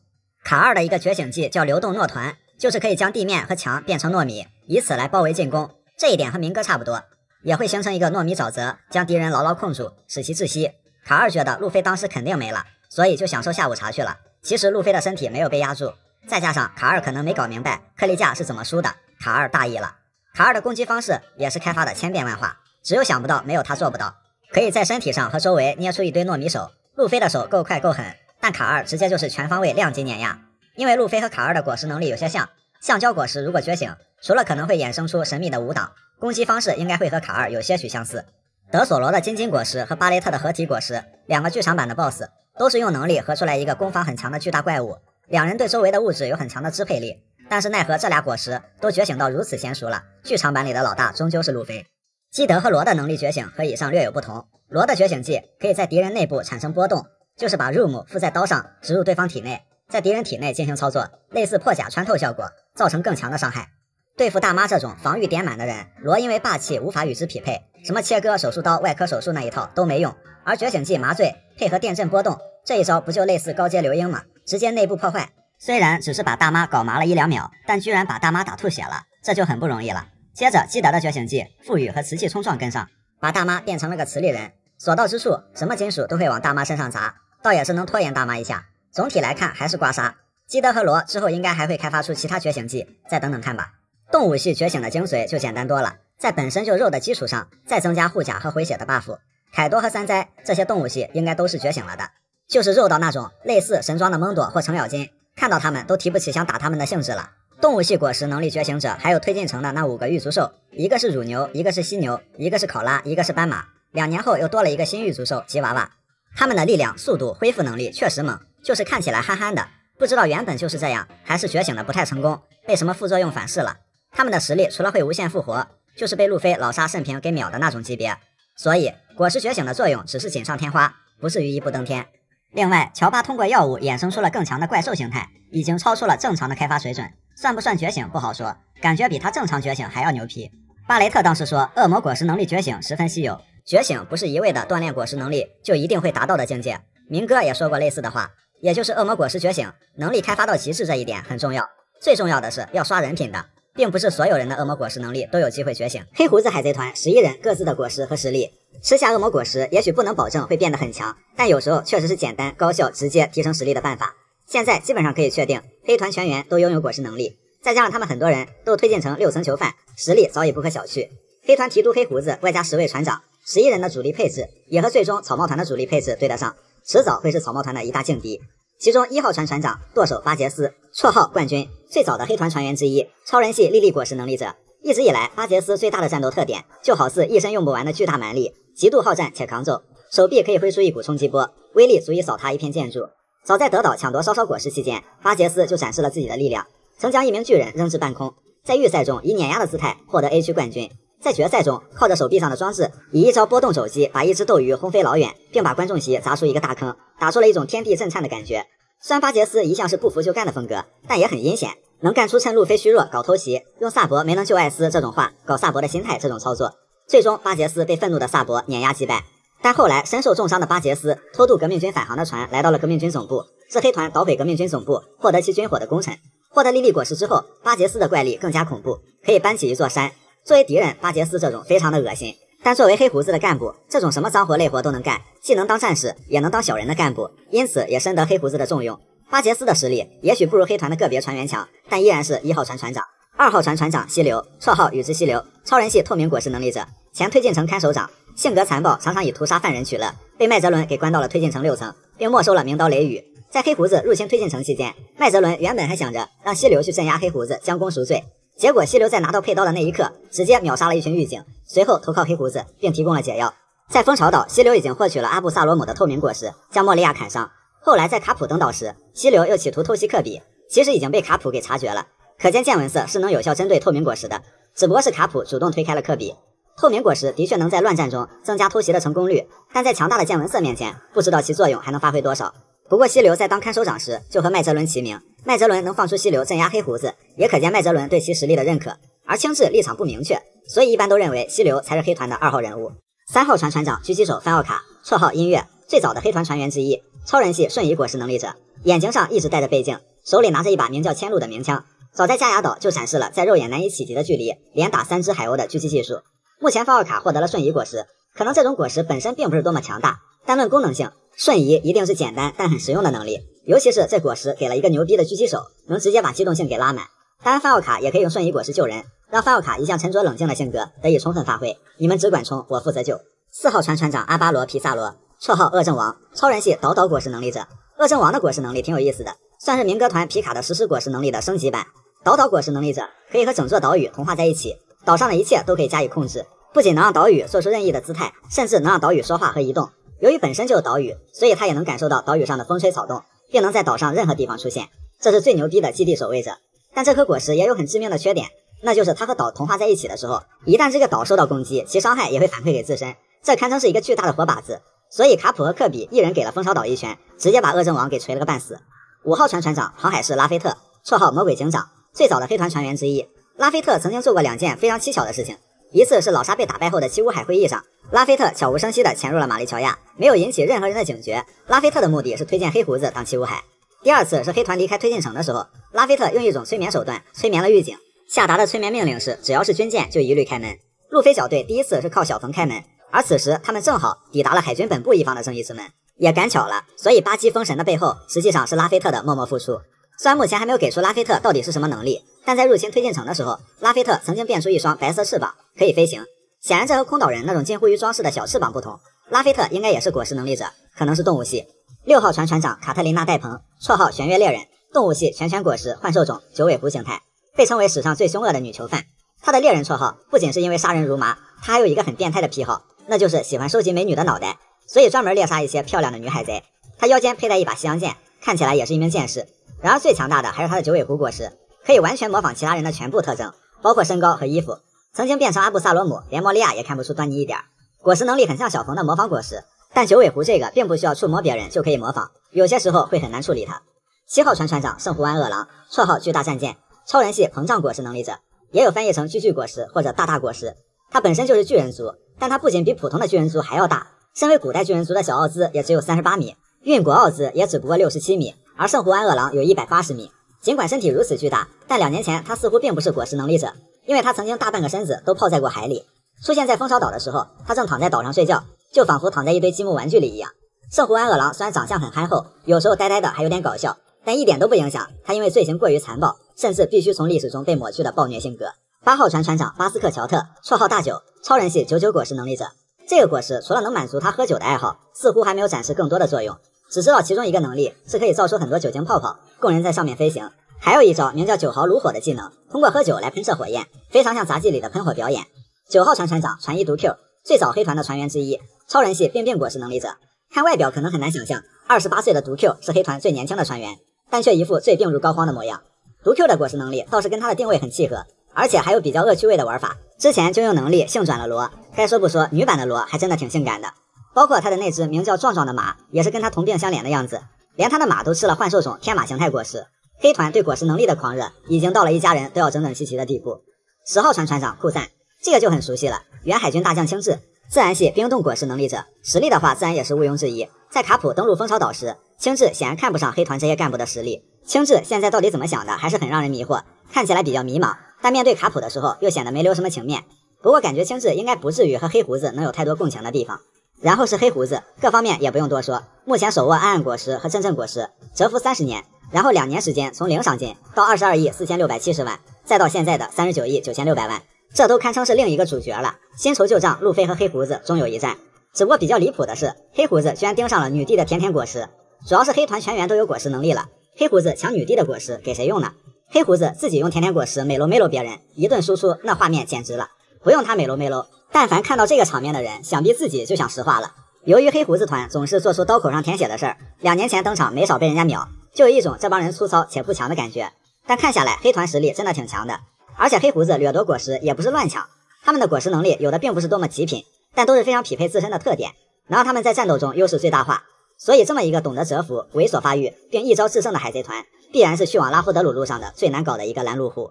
卡二的一个觉醒技叫流动诺团，就是可以将地面和墙变成糯米，以此来包围进攻。这一点和明哥差不多，也会形成一个糯米沼泽，将敌人牢牢控住，使其窒息。卡二觉得路飞当时肯定没了。所以就享受下午茶去了。其实路飞的身体没有被压住，再加上卡二可能没搞明白克利架是怎么输的，卡二大意了。卡二的攻击方式也是开发的千变万化，只有想不到，没有他做不到。可以在身体上和周围捏出一堆糯米手。路飞的手够快够狠，但卡二直接就是全方位量级碾压。因为路飞和卡二的果实能力有些像，橡胶果实如果觉醒，除了可能会衍生出神秘的五档，攻击方式应该会和卡二有些许相似。德索罗的金金果实和巴雷特的合体果实，两个剧场版的 BOSS，都是用能力合出来一个攻防很强的巨大怪物。两人对周围的物质有很强的支配力，但是奈何这俩果实都觉醒到如此娴熟了，剧场版里的老大终究是路飞。基德和罗的能力觉醒和以上略有不同，罗的觉醒技可以在敌人内部产生波动，就是把 room 附在刀上植入对方体内，在敌人体内进行操作，类似破甲穿透效果，造成更强的伤害。对付大妈这种防御点满的人，罗因为霸气无法与之匹配，什么切割手术刀、外科手术那一套都没用。而觉醒技麻醉配合电震波动这一招，不就类似高阶流鹰吗？直接内部破坏。虽然只是把大妈搞麻了一两秒，但居然把大妈打吐血了，这就很不容易了。接着基德的觉醒技赋予和瓷器冲撞跟上，把大妈变成了个磁力人，所到之处什么金属都会往大妈身上砸，倒也是能拖延大妈一下。总体来看还是刮痧。基德和罗之后应该还会开发出其他觉醒技，再等等看吧。动物系觉醒的精髓就简单多了，在本身就肉的基础上，再增加护甲和回血的 buff。凯多和三灾这些动物系应该都是觉醒了的，就是肉到那种类似神装的蒙朵或程咬金，看到他们都提不起想打他们的兴致了。动物系果实能力觉醒者还有推进城的那五个玉足兽，一个是乳牛，一个是犀牛，一个是考拉，一个是斑马。两年后又多了一个新玉足兽吉娃娃，他们的力量、速度、恢复能力确实猛，就是看起来憨憨的，不知道原本就是这样，还是觉醒的不太成功，被什么副作用反噬了。他们的实力除了会无限复活，就是被路飞老杀圣平给秒的那种级别。所以果实觉醒的作用只是锦上添花，不至于一步登天。另外，乔巴通过药物衍生出了更强的怪兽形态，已经超出了正常的开发水准，算不算觉醒不好说，感觉比他正常觉醒还要牛批。巴雷特当时说，恶魔果实能力觉醒十分稀有，觉醒不是一味的锻炼果实能力就一定会达到的境界。明哥也说过类似的话，也就是恶魔果实觉醒能力开发到极致这一点很重要，最重要的是要刷人品的。并不是所有人的恶魔果实能力都有机会觉醒。黑胡子海贼团十一人各自的果实和实力，吃下恶魔果实也许不能保证会变得很强，但有时候确实是简单、高效、直接提升实力的办法。现在基本上可以确定，黑团全员都拥有果实能力，再加上他们很多人都推进成六层囚犯，实力早已不可小觑。黑团提督黑胡子外加十位船长，十一人的主力配置也和最终草帽团的主力配置对得上，迟早会是草帽团的一大劲敌。其中一号船船长舵手巴杰斯，绰号冠军，最早的黑团船员之一，超人系莉莉果实能力者。一直以来，巴杰斯最大的战斗特点就好似一身用不完的巨大蛮力，极度好战且抗揍，手臂可以挥出一股冲击波，威力足以扫塌一片建筑。早在德岛抢夺烧烧果实期间，巴杰斯就展示了自己的力量，曾将一名巨人扔至半空，在预赛中以碾压的姿态获得 A 区冠军。在决赛中，靠着手臂上的装置，以一招波动肘击把一只斗鱼轰飞老远，并把观众席砸出一个大坑，打出了一种天地震颤的感觉。虽然巴杰斯一向是不服就干的风格，但也很阴险，能干出趁路飞虚弱搞偷袭，用萨博没能救艾斯这种话搞萨博的心态这种操作。最终，巴杰斯被愤怒的萨博碾压击败。但后来身受重伤的巴杰斯偷渡革命军返航的船来到了革命军总部，是黑团捣毁革命军总部，获得其军火的功臣。获得莉莉果实之后，巴杰斯的怪力更加恐怖，可以搬起一座山。作为敌人，巴杰斯这种非常的恶心；但作为黑胡子的干部，这种什么脏活累活都能干，既能当战士，也能当小人的干部，因此也深得黑胡子的重用。巴杰斯的实力也许不如黑团的个别船员强，但依然是一号船船长。二号船船长溪流，绰号宇之溪流，超人系透明果实能力者，前推进城看守长，性格残暴，常常以屠杀犯人取乐，被麦哲伦给关到了推进城六层，并没收了名刀雷雨。在黑胡子入侵推进城期间，麦哲伦原本还想着让溪流去镇压黑胡子，将功赎罪。结果，溪流在拿到佩刀的那一刻，直接秒杀了一群狱警，随后投靠黑胡子，并提供了解药。在蜂巢岛，溪流已经获取了阿布萨罗姆的透明果实，将莫利亚砍伤。后来在卡普登岛时，溪流又企图偷袭克比，其实已经被卡普给察觉了。可见见闻色是能有效针对透明果实的，只不过是卡普主动推开了科比。透明果实的确能在乱战中增加偷袭的成功率，但在强大的见闻色面前，不知道其作用还能发挥多少。不过，溪流在当看守长时就和麦哲伦齐名，麦哲伦能放出溪流镇压黑胡子，也可见麦哲伦对其实力的认可。而青雉立场不明确，所以一般都认为溪流才是黑团的二号人物。三号船船长狙击手范奥卡，绰号音乐，最早的黑团船员之一，超人系瞬移果实能力者，眼睛上一直戴着倍镜，手里拿着一把名叫千路的名枪，早在加雅岛就展示了在肉眼难以企及的距离连打三只海鸥的狙击技术。目前范奥卡获得了瞬移果实，可能这种果实本身并不是多么强大，但论功能性，瞬移一定是简单但很实用的能力。尤其是这果实给了一个牛逼的狙击手，能直接把机动性给拉满。当然，范奥卡也可以用瞬移果实救人，让范奥卡一向沉着冷静的性格得以充分发挥。你们只管冲，我负责救。四号船船长阿巴罗皮萨罗，绰号恶政王，超人系倒岛果实能力者。恶政王的果实能力挺有意思的，算是民歌团皮卡的实施果实能力的升级版。倒岛果实能力者可以和整座岛屿同化在一起，岛上的一切都可以加以控制，不仅能让岛屿做出任意的姿态，甚至能让岛屿说话和移动。由于本身就是岛屿，所以他也能感受到岛屿上的风吹草动，并能在岛上任何地方出现。这是最牛逼的基地守卫者。但这颗果实也有很致命的缺点，那就是它和岛同化在一起的时候，一旦这个岛受到攻击，其伤害也会反馈给自身，这堪称是一个巨大的活靶子。所以卡普和科比一人给了蜂巢岛一拳，直接把恶政王给锤了个半死。五号船船长航海士拉菲特，绰号魔鬼警长，最早的黑团船员之一。拉菲特曾经做过两件非常蹊跷的事情，一次是老沙被打败后的七武海会议上，拉菲特悄无声息地潜入了玛丽乔亚，没有引起任何人的警觉。拉菲特的目的是推荐黑胡子当七武海。第二次是黑团离开推进城的时候，拉菲特用一种催眠手段催眠了狱警，下达的催眠命令是只要是军舰就一律开门。路飞小队第一次是靠小冯开门，而此时他们正好抵达了海军本部一方的正义之门，也赶巧了，所以巴基封神的背后实际上是拉菲特的默默付出。虽然目前还没有给出拉菲特到底是什么能力，但在入侵推进城的时候，拉菲特曾经变出一双白色翅膀，可以飞行。显然这和空岛人那种近乎于装饰的小翅膀不同，拉菲特应该也是果实能力者，可能是动物系。六号船船长卡特琳娜·戴鹏，绰号玄月猎人，动物系全权果实幻兽种九尾狐形态，被称为史上最凶恶的女囚犯。她的猎人绰号不仅是因为杀人如麻，她还有一个很变态的癖好，那就是喜欢收集美女的脑袋，所以专门猎杀一些漂亮的女海贼。她腰间佩戴一把西洋剑，看起来也是一名剑士。然而最强大的还是他的九尾狐果实，可以完全模仿其他人的全部特征，包括身高和衣服。曾经变成阿布萨罗姆，连莫利亚也看不出端倪一点。果实能力很像小冯的模仿果实。但九尾狐这个并不需要触摸别人就可以模仿，有些时候会很难处理它。七号船船长圣胡安饿狼，绰号巨大战舰，超人系膨胀果实能力者，也有翻译成巨巨果实或者大大果实。他本身就是巨人族，但他不仅比普通的巨人族还要大。身为古代巨人族的小奥兹也只有三十八米，运国奥兹也只不过六十七米，而圣胡安饿狼有一百八十米。尽管身体如此巨大，但两年前他似乎并不是果实能力者，因为他曾经大半个身子都泡在过海里。出现在蜂巢岛的时候，他正躺在岛上睡觉。就仿佛躺在一堆积木玩具里一样。圣胡安饿狼虽然长相很憨厚，有时候呆呆的，还有点搞笑，但一点都不影响他因为罪行过于残暴，甚至必须从历史中被抹去的暴虐性格。八号船船长巴斯克乔特，绰号大九，超人系九九果实能力者。这个果实除了能满足他喝酒的爱好，似乎还没有展示更多的作用。只知道其中一个能力是可以造出很多酒精泡泡，供人在上面飞行。还有一招名叫九号炉火的技能，通过喝酒来喷射火焰，非常像杂技里的喷火表演。九号船船长船一毒 Q，最早黑团的船员之一。超人系病变果实能力者，看外表可能很难想象，二十八岁的毒 Q 是黑团最年轻的船员，但却一副最病入膏肓的模样。毒 Q 的果实能力倒是跟他的定位很契合，而且还有比较恶趣味的玩法。之前就用能力性转了罗，该说不说，女版的罗还真的挺性感的。包括他的那只名叫壮壮的马，也是跟他同病相怜的样子。连他的马都吃了幻兽种天马形态果实。黑团对果实能力的狂热，已经到了一家人都要整整齐齐的地步。十号船船长库散，这个就很熟悉了，原海军大将青雉。自然系冰冻果实能力者，实力的话自然也是毋庸置疑。在卡普登陆蜂巢岛时，青雉显然看不上黑团这些干部的实力。青雉现在到底怎么想的，还是很让人迷惑，看起来比较迷茫。但面对卡普的时候，又显得没留什么情面。不过感觉青雉应该不至于和黑胡子能有太多共情的地方。然后是黑胡子，各方面也不用多说，目前手握暗暗果实和阵阵果实，蛰伏三十年，然后两年时间从零赏金到二十二亿四千六百七十万，再到现在的三十九亿九千六百万。这都堪称是另一个主角了。新仇旧账，路飞和黑胡子终有一战。只不过比较离谱的是，黑胡子居然盯上了女帝的甜甜果实。主要是黑团全员都有果实能力了，黑胡子抢女帝的果实给谁用呢？黑胡子自己用甜甜果实美搂美搂别人，一顿输出，那画面简直了。不用他美喽美喽，但凡看到这个场面的人，想必自己就想石化了。由于黑胡子团总是做出刀口上舔血的事儿，两年前登场没少被人家秒，就有一种这帮人粗糙且不强的感觉。但看下来，黑团实力真的挺强的。而且黑胡子掠夺果实也不是乱抢，他们的果实能力有的并不是多么极品，但都是非常匹配自身的特点，能让他们在战斗中优势最大化。所以这么一个懂得蛰伏、猥琐发育并一招制胜的海贼团，必然是去往拉夫德鲁路上的最难搞的一个拦路虎。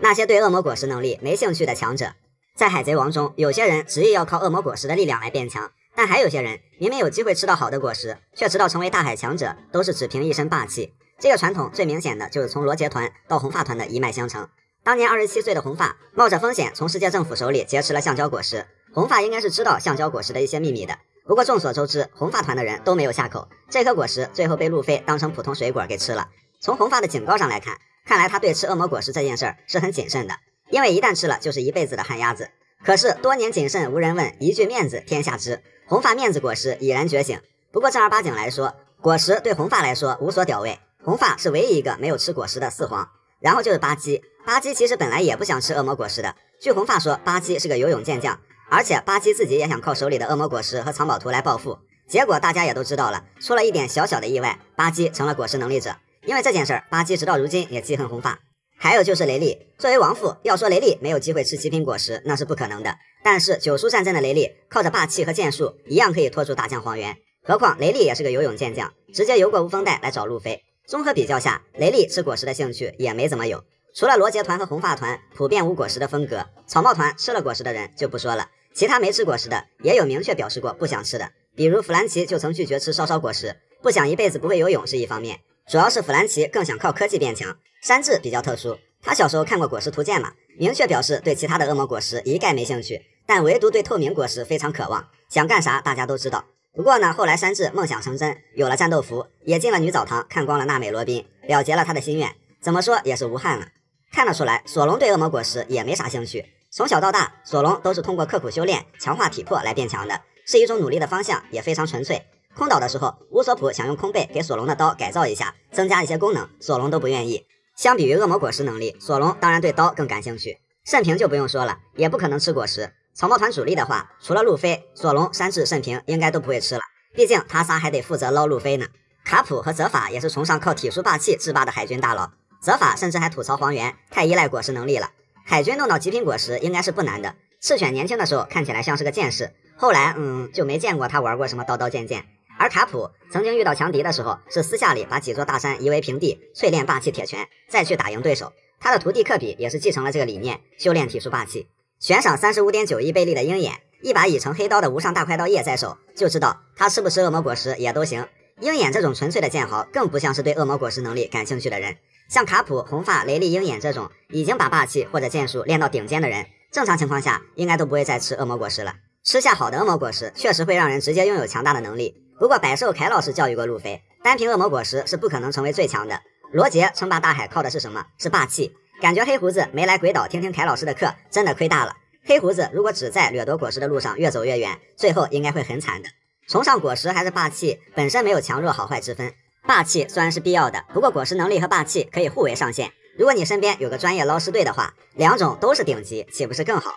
那些对恶魔果实能力没兴趣的强者，在海贼王中，有些人执意要靠恶魔果实的力量来变强，但还有些人明明有机会吃到好的果实，却直到成为大海强者都是只凭一身霸气。这个传统最明显的就是从罗杰团到红发团的一脉相承。当年二十七岁的红发冒着风险从世界政府手里劫持了橡胶果实，红发应该是知道橡胶果实的一些秘密的。不过众所周知，红发团的人都没有下口，这颗果实最后被路飞当成普通水果给吃了。从红发的警告上来看，看来他对吃恶魔果实这件事儿是很谨慎的，因为一旦吃了就是一辈子的旱鸭子。可是多年谨慎无人问，一句面子天下知，红发面子果实已然觉醒。不过正儿八经来说，果实对红发来说无所屌味。红发是唯一一个没有吃果实的四皇，然后就是巴基。巴基其实本来也不想吃恶魔果实的，据红发说，巴基是个游泳健将。而且巴基自己也想靠手里的恶魔果实和藏宝图来暴富，结果大家也都知道了，出了一点小小的意外，巴基成了果实能力者。因为这件事儿，巴基直到如今也记恨红发。还有就是雷利，作为王父，要说雷利没有机会吃极品果实，那是不可能的。但是九叔战阵的雷利，靠着霸气和剑术，一样可以拖住大将黄猿。何况雷利也是个游泳健将，直接游过无风带来找路飞。综合比较下，雷利吃果实的兴趣也没怎么有。除了罗杰团和红发团普遍无果实的风格，草帽团吃了果实的人就不说了。其他没吃果实的也有明确表示过不想吃的，比如弗兰奇就曾拒绝吃烧烧果实，不想一辈子不会游泳是一方面，主要是弗兰奇更想靠科技变强。山治比较特殊，他小时候看过果实图鉴嘛，明确表示对其他的恶魔果实一概没兴趣，但唯独对透明果实非常渴望，想干啥大家都知道。不过呢，后来山治梦想成真，有了战斗服，也进了女澡堂，看光了娜美罗宾，了结了他的心愿，怎么说也是无憾了。看得出来，索隆对恶魔果实也没啥兴趣。从小到大，索隆都是通过刻苦修炼、强化体魄来变强的，是一种努力的方向，也非常纯粹。空岛的时候，乌索普想用空背给索隆的刀改造一下，增加一些功能，索隆都不愿意。相比于恶魔果实能力，索隆当然对刀更感兴趣。慎平就不用说了，也不可能吃果实。草帽团主力的话，除了路飞、索隆、山治、慎平，应该都不会吃了，毕竟他仨还得负责捞路飞呢。卡普和泽法也是崇尚靠体术霸气制霸的海军大佬，泽法甚至还吐槽黄猿太依赖果实能力了。海军弄到极品果实应该是不难的。赤犬年轻的时候看起来像是个剑士，后来嗯就没见过他玩过什么刀刀剑剑。而卡普曾经遇到强敌的时候，是私下里把几座大山夷为平地，淬炼霸气铁拳，再去打赢对手。他的徒弟克比也是继承了这个理念，修炼体术霸气。悬赏三十五点九亿贝利的鹰眼，一把已成黑刀的无上大快刀叶在手，就知道他吃不吃恶魔果实也都行。鹰眼这种纯粹的剑豪，更不像是对恶魔果实能力感兴趣的人。像卡普、红发、雷利、鹰眼这种已经把霸气或者剑术练到顶尖的人，正常情况下应该都不会再吃恶魔果实了。吃下好的恶魔果实，确实会让人直接拥有强大的能力。不过百兽凯老师教育过路飞，单凭恶魔果实是不可能成为最强的。罗杰称霸大海靠的是什么？是霸气。感觉黑胡子没来鬼岛听听凯老师的课，真的亏大了。黑胡子如果只在掠夺果实的路上越走越远，最后应该会很惨的。崇尚果实还是霸气，本身没有强弱好坏之分。霸气虽然是必要的，不过果实能力和霸气可以互为上限。如果你身边有个专业捞尸队的话，两种都是顶级，岂不是更好？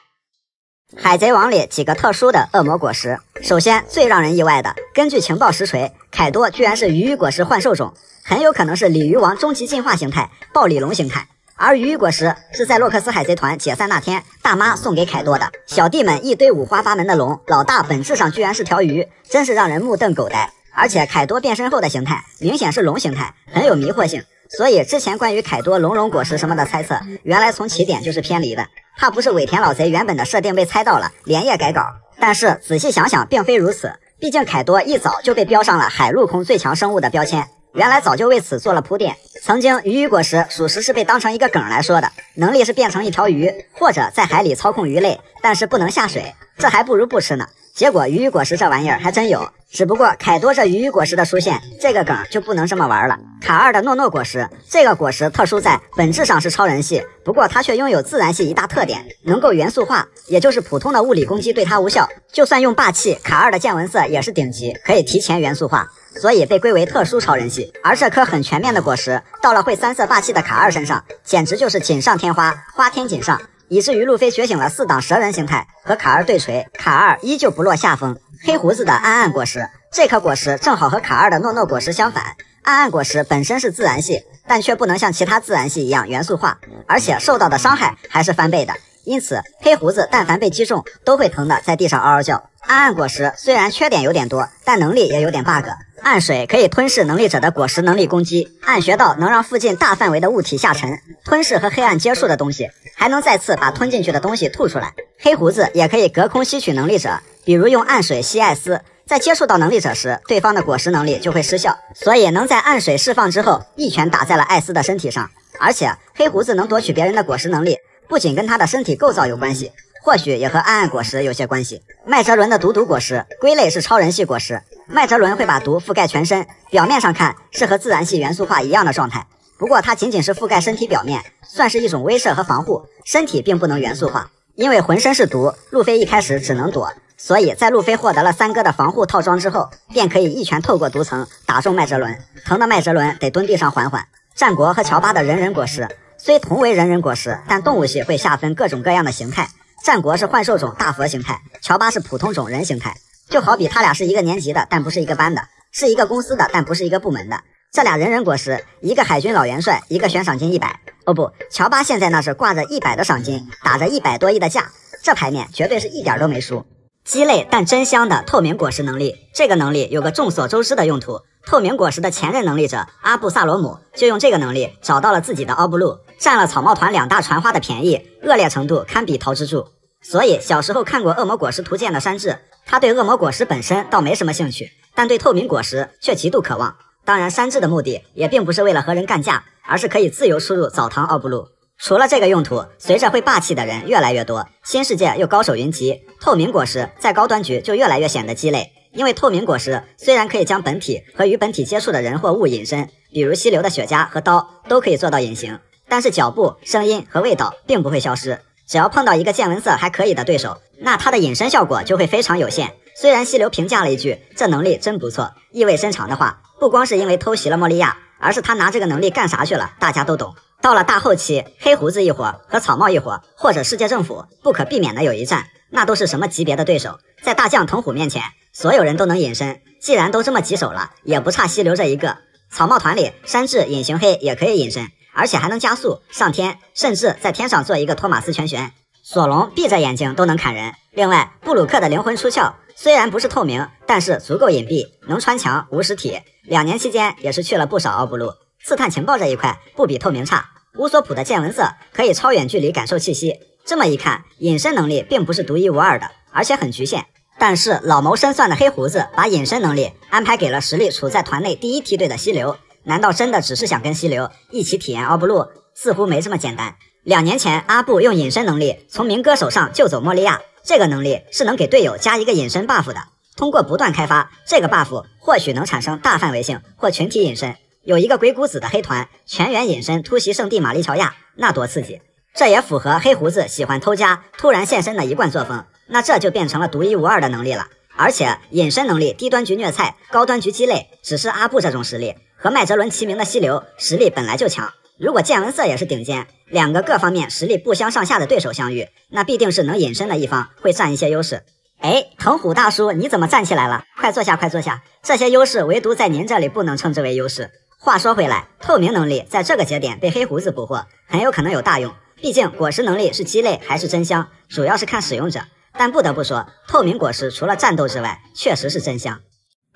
海贼王里几个特殊的恶魔果实，首先最让人意外的，根据情报实锤，凯多居然是鱼鱼果实幻兽种，很有可能是鲤鱼王终极进化形态暴鲤龙形态。而鱼鱼果实是在洛克斯海贼团解散那天大妈送给凯多的，小弟们一堆五花八门的龙，老大本质上居然是条鱼，真是让人目瞪口呆。而且凯多变身后的形态明显是龙形态，很有迷惑性。所以之前关于凯多龙龙果实什么的猜测，原来从起点就是偏离的。怕不是尾田老贼原本的设定被猜到了，连夜改稿。但是仔细想想，并非如此。毕竟凯多一早就被标上了海陆空最强生物的标签，原来早就为此做了铺垫。曾经鱼鱼果实属实是被当成一个梗来说的，能力是变成一条鱼，或者在海里操控鱼类，但是不能下水，这还不如不吃呢。结果鱼鱼果实这玩意儿还真有，只不过凯多这鱼鱼果实的出现，这个梗就不能这么玩了。卡二的诺诺果实，这个果实特殊在本质上是超人系，不过它却拥有自然系一大特点，能够元素化，也就是普通的物理攻击对它无效，就算用霸气，卡二的见闻色也是顶级，可以提前元素化，所以被归为特殊超人系。而这颗很全面的果实，到了会三色霸气的卡二身上，简直就是锦上添花，花天锦上。以至于路飞觉醒了四档蛇人形态，和卡二对锤，卡二依旧不落下风。黑胡子的暗暗果实，这颗果实正好和卡二的诺诺果实相反。暗暗果实本身是自然系，但却不能像其他自然系一样元素化，而且受到的伤害还是翻倍的。因此，黑胡子但凡被击中，都会疼得在地上嗷嗷叫。暗暗果实虽然缺点有点多，但能力也有点 bug。暗水可以吞噬能力者的果实能力攻击，暗穴道能让附近大范围的物体下沉，吞噬和黑暗接触的东西，还能再次把吞进去的东西吐出来。黑胡子也可以隔空吸取能力者，比如用暗水吸艾斯，在接触到能力者时，对方的果实能力就会失效，所以能在暗水释放之后一拳打在了艾斯的身体上。而且黑胡子能夺取别人的果实能力，不仅跟他的身体构造有关系，或许也和暗暗果实有些关系。麦哲伦的毒毒果实归类是超人系果实，麦哲伦会把毒覆盖全身，表面上看是和自然系元素化一样的状态。不过它仅仅是覆盖身体表面，算是一种威慑和防护，身体并不能元素化。因为浑身是毒，路飞一开始只能躲，所以在路飞获得了三哥的防护套装之后，便可以一拳透过毒层打中麦哲伦，疼的麦哲伦得蹲地上缓缓。战国和乔巴的人人果实虽同为人人果实，但动物系会下分各种各样的形态。战国是幻兽种大佛形态，乔巴是普通种人形态。就好比他俩是一个年级的，但不是一个班的；是一个公司的，但不是一个部门的。这俩人人果实，一个海军老元帅，一个悬赏金一百。哦不，乔巴现在那是挂着一百的赏金，打着一百多亿的架，这牌面绝对是一点都没输。鸡肋但真香的透明果实能力，这个能力有个众所周知的用途。透明果实的前任能力者阿布萨罗姆就用这个能力找到了自己的奥布路，占了草帽团两大船花的便宜，恶劣程度堪比桃之助。所以小时候看过《恶魔果实图鉴》的山治，他对恶魔果实本身倒没什么兴趣，但对透明果实却极度渴望。当然，山治的目的也并不是为了和人干架，而是可以自由出入澡堂奥布路。除了这个用途，随着会霸气的人越来越多，新世界又高手云集，透明果实在高端局就越来越显得鸡肋。因为透明果实虽然可以将本体和与本体接触的人或物隐身，比如溪流的雪茄和刀都可以做到隐形，但是脚步、声音和味道并不会消失。只要碰到一个见闻色还可以的对手，那他的隐身效果就会非常有限。虽然溪流评价了一句“这能力真不错”，意味深长的话，不光是因为偷袭了莫利亚，而是他拿这个能力干啥去了，大家都懂。到了大后期，黑胡子一伙和草帽一伙，或者世界政府，不可避免的有一战。那都是什么级别的对手？在大将藤虎面前，所有人都能隐身。既然都这么棘手了，也不差溪流这一个。草帽团里，山治隐形黑也可以隐身，而且还能加速上天，甚至在天上做一个托马斯全旋。索隆闭着眼睛都能砍人。另外，布鲁克的灵魂出窍虽然不是透明，但是足够隐蔽，能穿墙无实体。两年期间也是去了不少奥布路，刺探情报这一块不比透明差。乌索普的见闻色可以超远距离感受气息。这么一看，隐身能力并不是独一无二的，而且很局限。但是老谋深算的黑胡子把隐身能力安排给了实力处在团内第一梯队的溪流，难道真的只是想跟溪流一起体验奥布路？似乎没这么简单。两年前，阿布用隐身能力从明哥手上救走莫利亚，这个能力是能给队友加一个隐身 buff 的。通过不断开发这个 buff，或许能产生大范围性或群体隐身。有一个鬼谷子的黑团全员隐身突袭圣地玛丽乔亚，那多刺激！这也符合黑胡子喜欢偷家、突然现身的一贯作风。那这就变成了独一无二的能力了。而且隐身能力低端局虐菜，高端局鸡肋，只是阿布这种实力和麦哲伦齐名的溪流实力本来就强。如果见闻色也是顶尖，两个各方面实力不相上下的对手相遇，那必定是能隐身的一方会占一些优势。哎，藤虎大叔，你怎么站起来了？快坐下，快坐下。这些优势唯独在您这里不能称之为优势。话说回来，透明能力在这个节点被黑胡子捕获，很有可能有大用。毕竟果实能力是鸡肋还是真香，主要是看使用者。但不得不说，透明果实除了战斗之外，确实是真香。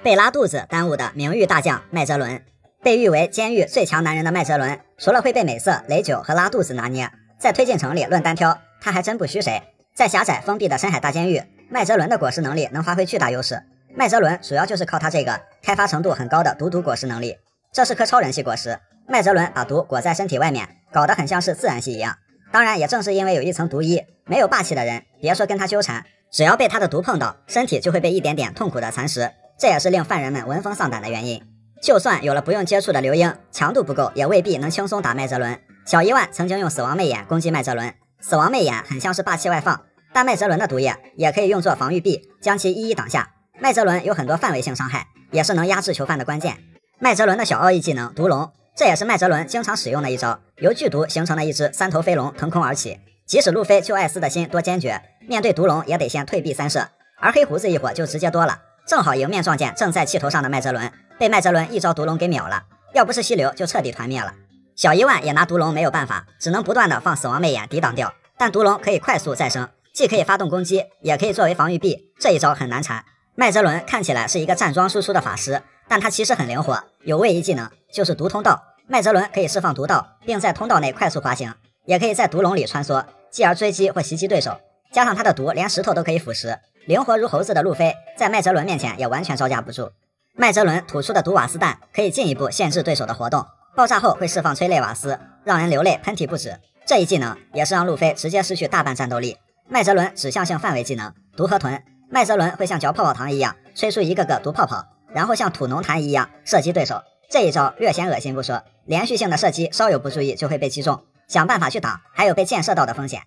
被拉肚子耽误的名誉大将麦哲伦，被誉为监狱最强男人的麦哲伦，除了会被美色、雷酒和拉肚子拿捏，在推进城里论单挑，他还真不虚谁。在狭窄封闭的深海大监狱，麦哲伦的果实能力能发挥巨大优势。麦哲伦主要就是靠他这个开发程度很高的毒毒果实能力，这是颗超人系果实。麦哲伦把毒裹在身体外面，搞得很像是自然系一样。当然，也正是因为有一层毒衣，没有霸气的人，别说跟他纠缠，只要被他的毒碰到，身体就会被一点点痛苦的蚕食。这也是令犯人们闻风丧胆的原因。就算有了不用接触的流鹰，强度不够，也未必能轻松打麦哲伦。小伊万曾经用死亡媚眼攻击麦哲伦，死亡媚眼很像是霸气外放，但麦哲伦的毒液也可以用作防御壁，将其一一挡下。麦哲伦有很多范围性伤害，也是能压制囚犯的关键。麦哲伦的小奥义技能毒龙。这也是麦哲伦经常使用的一招，由剧毒形成的一只三头飞龙腾空而起。即使路飞救艾斯的心多坚决，面对毒龙也得先退避三舍。而黑胡子一伙就直接多了，正好迎面撞见正在气头上的麦哲伦，被麦哲伦一招毒龙给秒了。要不是溪流，就彻底团灭了。小伊万也拿毒龙没有办法，只能不断的放死亡媚眼抵挡掉。但毒龙可以快速再生，既可以发动攻击，也可以作为防御壁，这一招很难缠。麦哲伦看起来是一个站桩输出的法师。但他其实很灵活，有位移技能，就是毒通道。麦哲伦可以释放毒道，并在通道内快速滑行，也可以在毒笼里穿梭，继而追击或袭击对手。加上他的毒连石头都可以腐蚀，灵活如猴子的路飞在麦哲伦面前也完全招架不住。麦哲伦吐出的毒瓦斯弹可以进一步限制对手的活动，爆炸后会释放催泪瓦斯，让人流泪喷嚏不止。这一技能也是让路飞直接失去大半战斗力。麦哲伦指向性范围技能毒河豚，麦哲伦会像嚼泡泡糖一样吹出一个个毒泡泡，然后像吐浓痰一样射击对手。这一招略显恶心不说，连续性的射击稍有不注意就会被击中，想办法去挡还有被箭射到的风险。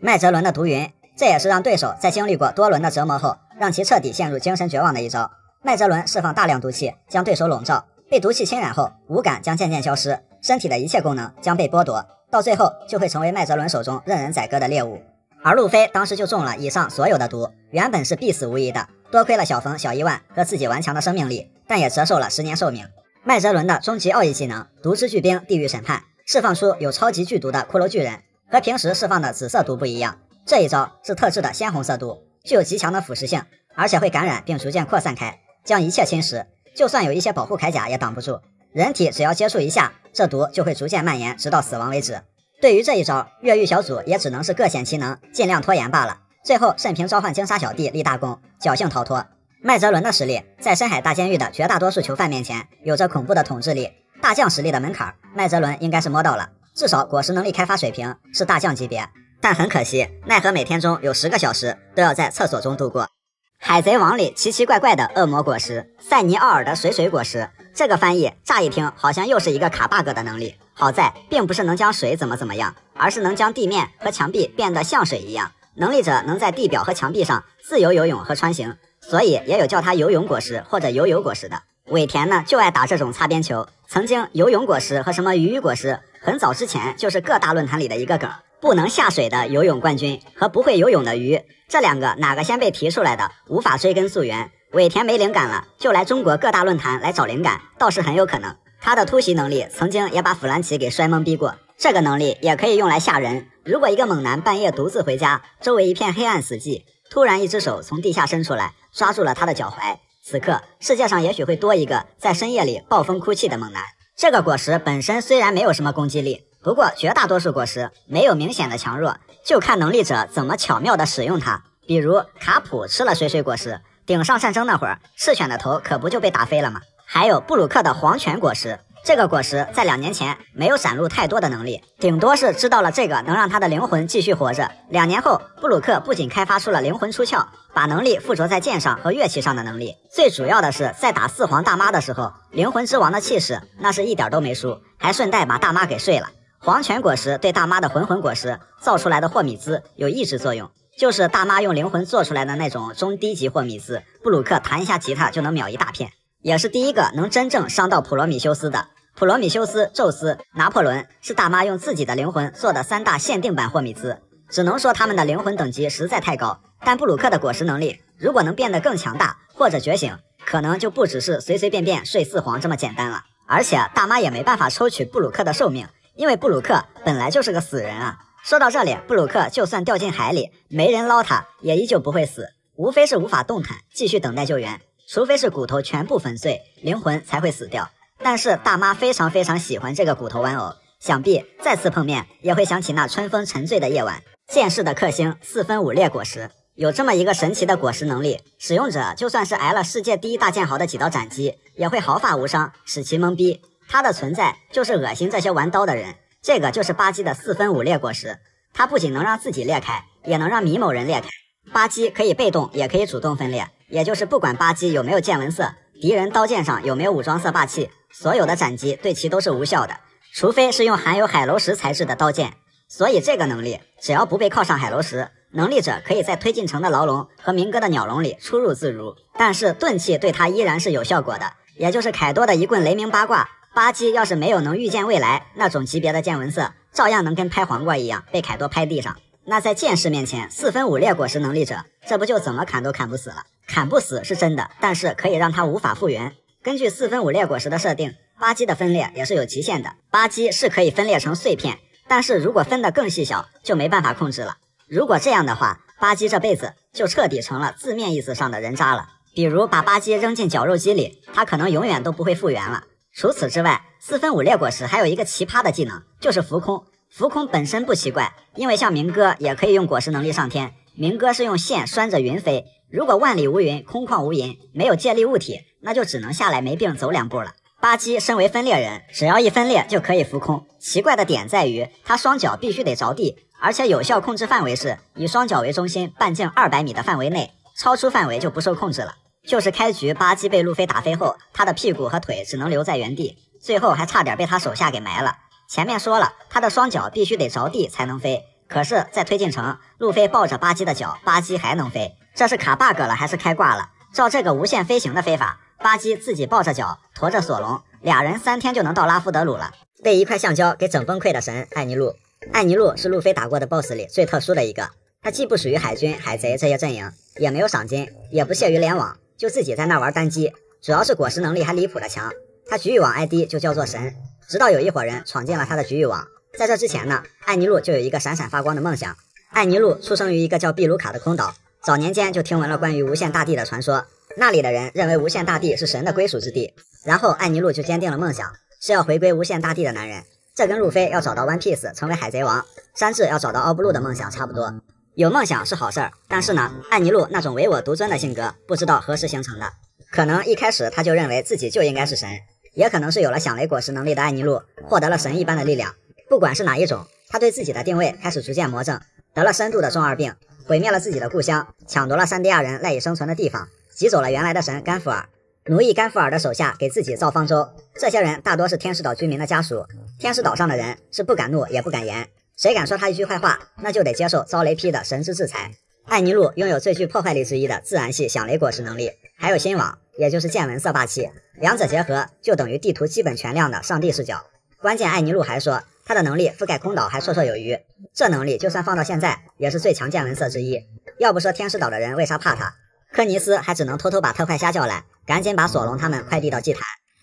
麦哲伦的毒云，这也是让对手在经历过多轮的折磨后，让其彻底陷入精神绝望的一招。麦哲伦释放大量毒气，将对手笼罩，被毒气侵染后，五感将渐渐消失，身体的一切功能将被剥夺，到最后就会成为麦哲伦手中任人宰割的猎物。而路飞当时就中了以上所有的毒，原本是必死无疑的。多亏了小冯、小伊万和自己顽强的生命力，但也折寿了十年寿命。麦哲伦的终极奥义技能“毒之巨兵地狱审判”释放出有超级剧毒的骷髅巨人，和平时释放的紫色毒不一样，这一招是特制的鲜红色毒，具有极强的腐蚀性，而且会感染并逐渐扩散开，将一切侵蚀。就算有一些保护铠甲也挡不住。人体只要接触一下，这毒就会逐渐蔓延，直到死亡为止。对于这一招，越狱小组也只能是各显其能，尽量拖延罢了。最后，慎凭召唤鲸鲨小弟立大功，侥幸逃脱。麦哲伦的实力，在深海大监狱的绝大多数囚犯面前，有着恐怖的统治力。大将实力的门槛，麦哲伦应该是摸到了，至少果实能力开发水平是大将级别。但很可惜，奈何每天中有十个小时都要在厕所中度过。海贼王里奇奇怪怪的恶魔果实，塞尼奥尔的水水果实。这个翻译乍一听好像又是一个卡 bug 的能力。好在并不是能将水怎么怎么样，而是能将地面和墙壁变得像水一样。能力者能在地表和墙壁上自由游泳和穿行，所以也有叫它游泳果实或者游游果实的。尾田呢就爱打这种擦边球。曾经游泳果实和什么鱼鱼果实，很早之前就是各大论坛里的一个梗。不能下水的游泳冠军和不会游泳的鱼，这两个哪个先被提出来的，无法追根溯源。尾田没灵感了，就来中国各大论坛来找灵感，倒是很有可能。他的突袭能力曾经也把弗兰奇给摔懵逼过，这个能力也可以用来吓人。如果一个猛男半夜独自回家，周围一片黑暗死寂，突然一只手从地下伸出来，抓住了他的脚踝，此刻世界上也许会多一个在深夜里暴风哭泣的猛男。这个果实本身虽然没有什么攻击力，不过绝大多数果实没有明显的强弱，就看能力者怎么巧妙的使用它。比如卡普吃了水水果实，顶上战争那会儿，赤犬的头可不就被打飞了吗？还有布鲁克的黄泉果实，这个果实在两年前没有展露太多的能力，顶多是知道了这个能让他的灵魂继续活着。两年后，布鲁克不仅开发出了灵魂出窍，把能力附着在剑上和乐器上的能力，最主要的是在打四皇大妈的时候，灵魂之王的气势那是一点都没输，还顺带把大妈给睡了。黄泉果实对大妈的魂魂果实造出来的霍米兹有抑制作用，就是大妈用灵魂做出来的那种中低级霍米兹，布鲁克弹一下吉他就能秒一大片。也是第一个能真正伤到普罗米修斯的。普罗米修斯、宙斯、拿破仑是大妈用自己的灵魂做的三大限定版霍米兹，只能说他们的灵魂等级实在太高。但布鲁克的果实能力如果能变得更强大或者觉醒，可能就不只是随随便便睡四皇这么简单了。而且大妈也没办法抽取布鲁克的寿命，因为布鲁克本来就是个死人啊。说到这里，布鲁克就算掉进海里，没人捞他，也依旧不会死，无非是无法动弹，继续等待救援。除非是骨头全部粉碎，灵魂才会死掉。但是大妈非常非常喜欢这个骨头玩偶，想必再次碰面也会想起那春风沉醉的夜晚。剑士的克星四分五裂果实有这么一个神奇的果实能力，使用者就算是挨了世界第一大剑豪的几刀斩击，也会毫发无伤，使其懵逼。它的存在就是恶心这些玩刀的人。这个就是巴基的四分五裂果实，它不仅能让自己裂开，也能让米某人裂开。巴基可以被动，也可以主动分裂。也就是不管巴基有没有见闻色，敌人刀剑上有没有武装色霸气，所有的斩击对其都是无效的，除非是用含有海楼石材质的刀剑。所以这个能力只要不被铐上海楼石，能力者可以在推进城的牢笼和明哥的鸟笼里出入自如。但是钝器对他依然是有效果的，也就是凯多的一棍雷鸣八卦。巴基要是没有能预见未来那种级别的见闻色，照样能跟拍黄瓜一样被凯多拍地上。那在剑士面前，四分五裂果实能力者，这不就怎么砍都砍不死了？砍不死是真的，但是可以让他无法复原。根据四分五裂果实的设定，巴基的分裂也是有极限的。巴基是可以分裂成碎片，但是如果分得更细小，就没办法控制了。如果这样的话，巴基这辈子就彻底成了字面意思上的人渣了。比如把巴基扔进绞肉机里，他可能永远都不会复原了。除此之外，四分五裂果实还有一个奇葩的技能，就是浮空。浮空本身不奇怪，因为像明哥也可以用果实能力上天。明哥是用线拴着云飞，如果万里无云，空旷无垠，没有借力物体，那就只能下来没病走两步了。巴基身为分裂人，只要一分裂就可以浮空。奇怪的点在于，他双脚必须得着地，而且有效控制范围是以双脚为中心，半径二百米的范围内，超出范围就不受控制了。就是开局巴基被路飞打飞后，他的屁股和腿只能留在原地，最后还差点被他手下给埋了。前面说了，他的双脚必须得着地才能飞，可是，在推进城，路飞抱着巴基的脚，巴基还能飞，这是卡 bug 了还是开挂了？照这个无限飞行的飞法，巴基自己抱着脚，驮着索隆，俩人三天就能到拉夫德鲁了。被一块橡胶给整崩溃的神艾尼路，艾尼路是路飞打过的 BOSS 里最特殊的一个，他既不属于海军、海贼这些阵营，也没有赏金，也不屑于联网。就自己在那玩单机，主要是果实能力还离谱的强。他局域网 ID 就叫做神。直到有一伙人闯进了他的局域网，在这之前呢，艾尼路就有一个闪闪发光的梦想。艾尼路出生于一个叫秘鲁卡的空岛，早年间就听闻了关于无限大地的传说，那里的人认为无限大地是神的归属之地。然后艾尼路就坚定了梦想，是要回归无限大地的男人。这跟路飞要找到 One Piece 成为海贼王，山治要找到奥布路的梦想差不多。有梦想是好事儿，但是呢，艾尼路那种唯我独尊的性格，不知道何时形成的。可能一开始他就认为自己就应该是神，也可能是有了响雷果实能力的艾尼路获得了神一般的力量。不管是哪一种，他对自己的定位开始逐渐魔怔，得了深度的中二病，毁灭了自己的故乡，抢夺了山地亚人赖以生存的地方，挤走了原来的神甘福尔，奴役甘福尔的手下给自己造方舟。这些人大多是天使岛居民的家属，天使岛上的人是不敢怒也不敢言。谁敢说他一句坏话，那就得接受遭雷劈的神之制裁。艾尼路拥有最具破坏力之一的自然系响雷果实能力，还有心网，也就是见闻色霸气，两者结合就等于地图基本全亮的上帝视角。关键艾尼路还说，他的能力覆盖空岛还绰绰有余，这能力就算放到现在也是最强见闻色之一。要不说天使岛的人为啥怕他，科尼斯还只能偷偷把特快虾叫来，赶紧把索隆他们快递到祭坛。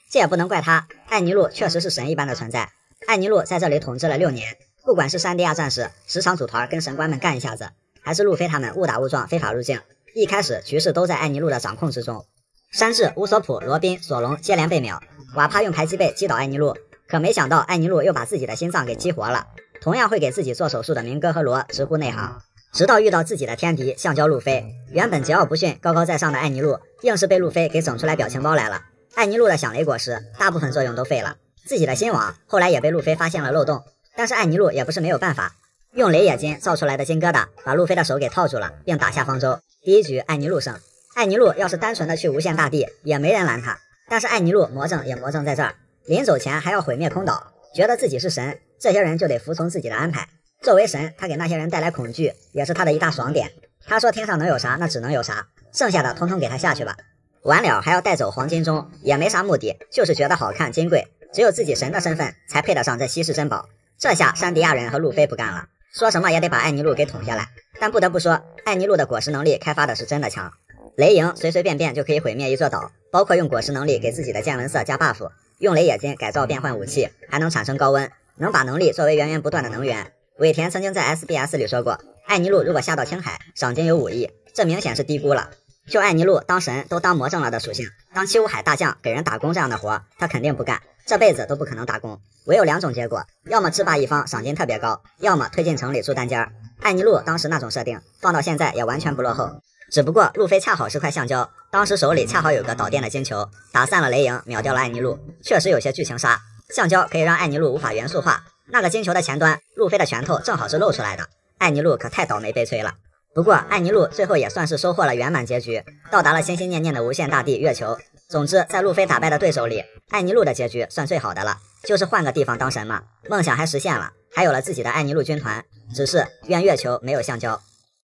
这也不能怪他，艾尼路确实是神一般的存在。艾尼路在这里统治了六年。不管是山地亚战士时常组团跟神官们干一下子，还是路飞他们误打误撞非法入境，一开始局势都在艾尼路的掌控之中。山治、乌索普、罗宾、索隆接连被秒，瓦帕用排击背击倒艾尼路，可没想到艾尼路又把自己的心脏给激活了。同样会给自己做手术的明哥和罗直呼内行，直到遇到自己的天敌橡胶路飞，原本桀骜不驯、高高在上的艾尼路，硬是被路飞给整出来表情包来了。艾尼路的响雷果实大部分作用都废了，自己的心网后来也被路飞发现了漏洞。但是艾尼路也不是没有办法，用雷冶金造出来的金疙瘩把路飞的手给套住了，并打下方舟。第一局艾尼路胜。艾尼路要是单纯的去无限大地，也没人拦他。但是艾尼路魔怔也魔怔在这儿，临走前还要毁灭空岛，觉得自己是神，这些人就得服从自己的安排。作为神，他给那些人带来恐惧，也是他的一大爽点。他说天上能有啥，那只能有啥，剩下的通通给他下去吧。完了还要带走黄金钟，也没啥目的，就是觉得好看金贵，只有自己神的身份才配得上这稀世珍宝。这下山迪亚人和路飞不干了，说什么也得把艾尼路给捅下来。但不得不说，艾尼路的果实能力开发的是真的强，雷影随随便便就可以毁灭一座岛，包括用果实能力给自己的见闻色加 buff，用雷野金改造变换武器，还能产生高温，能把能力作为源源不断的能源。尾田曾经在 SBS 里说过，艾尼路如果下到青海，赏金有五亿，这明显是低估了。就艾尼路当神都当魔怔了的属性，当七武海大将给人打工这样的活，他肯定不干。这辈子都不可能打工，唯有两种结果：要么制霸一方，赏金特别高；要么推进城里住单间。艾尼路当时那种设定，放到现在也完全不落后。只不过路飞恰好是块橡胶，当时手里恰好有个导电的金球，打散了雷影，秒掉了艾尼路，确实有些剧情杀。橡胶可以让艾尼路无法元素化，那个金球的前端，路飞的拳头正好是露出来的，艾尼路可太倒霉悲催了。不过艾尼路最后也算是收获了圆满结局，到达了心心念念的无限大地月球。总之，在路飞打败的对手里，艾尼路的结局算最好的了，就是换个地方当神嘛，梦想还实现了，还有了自己的艾尼路军团。只是愿月球没有橡胶。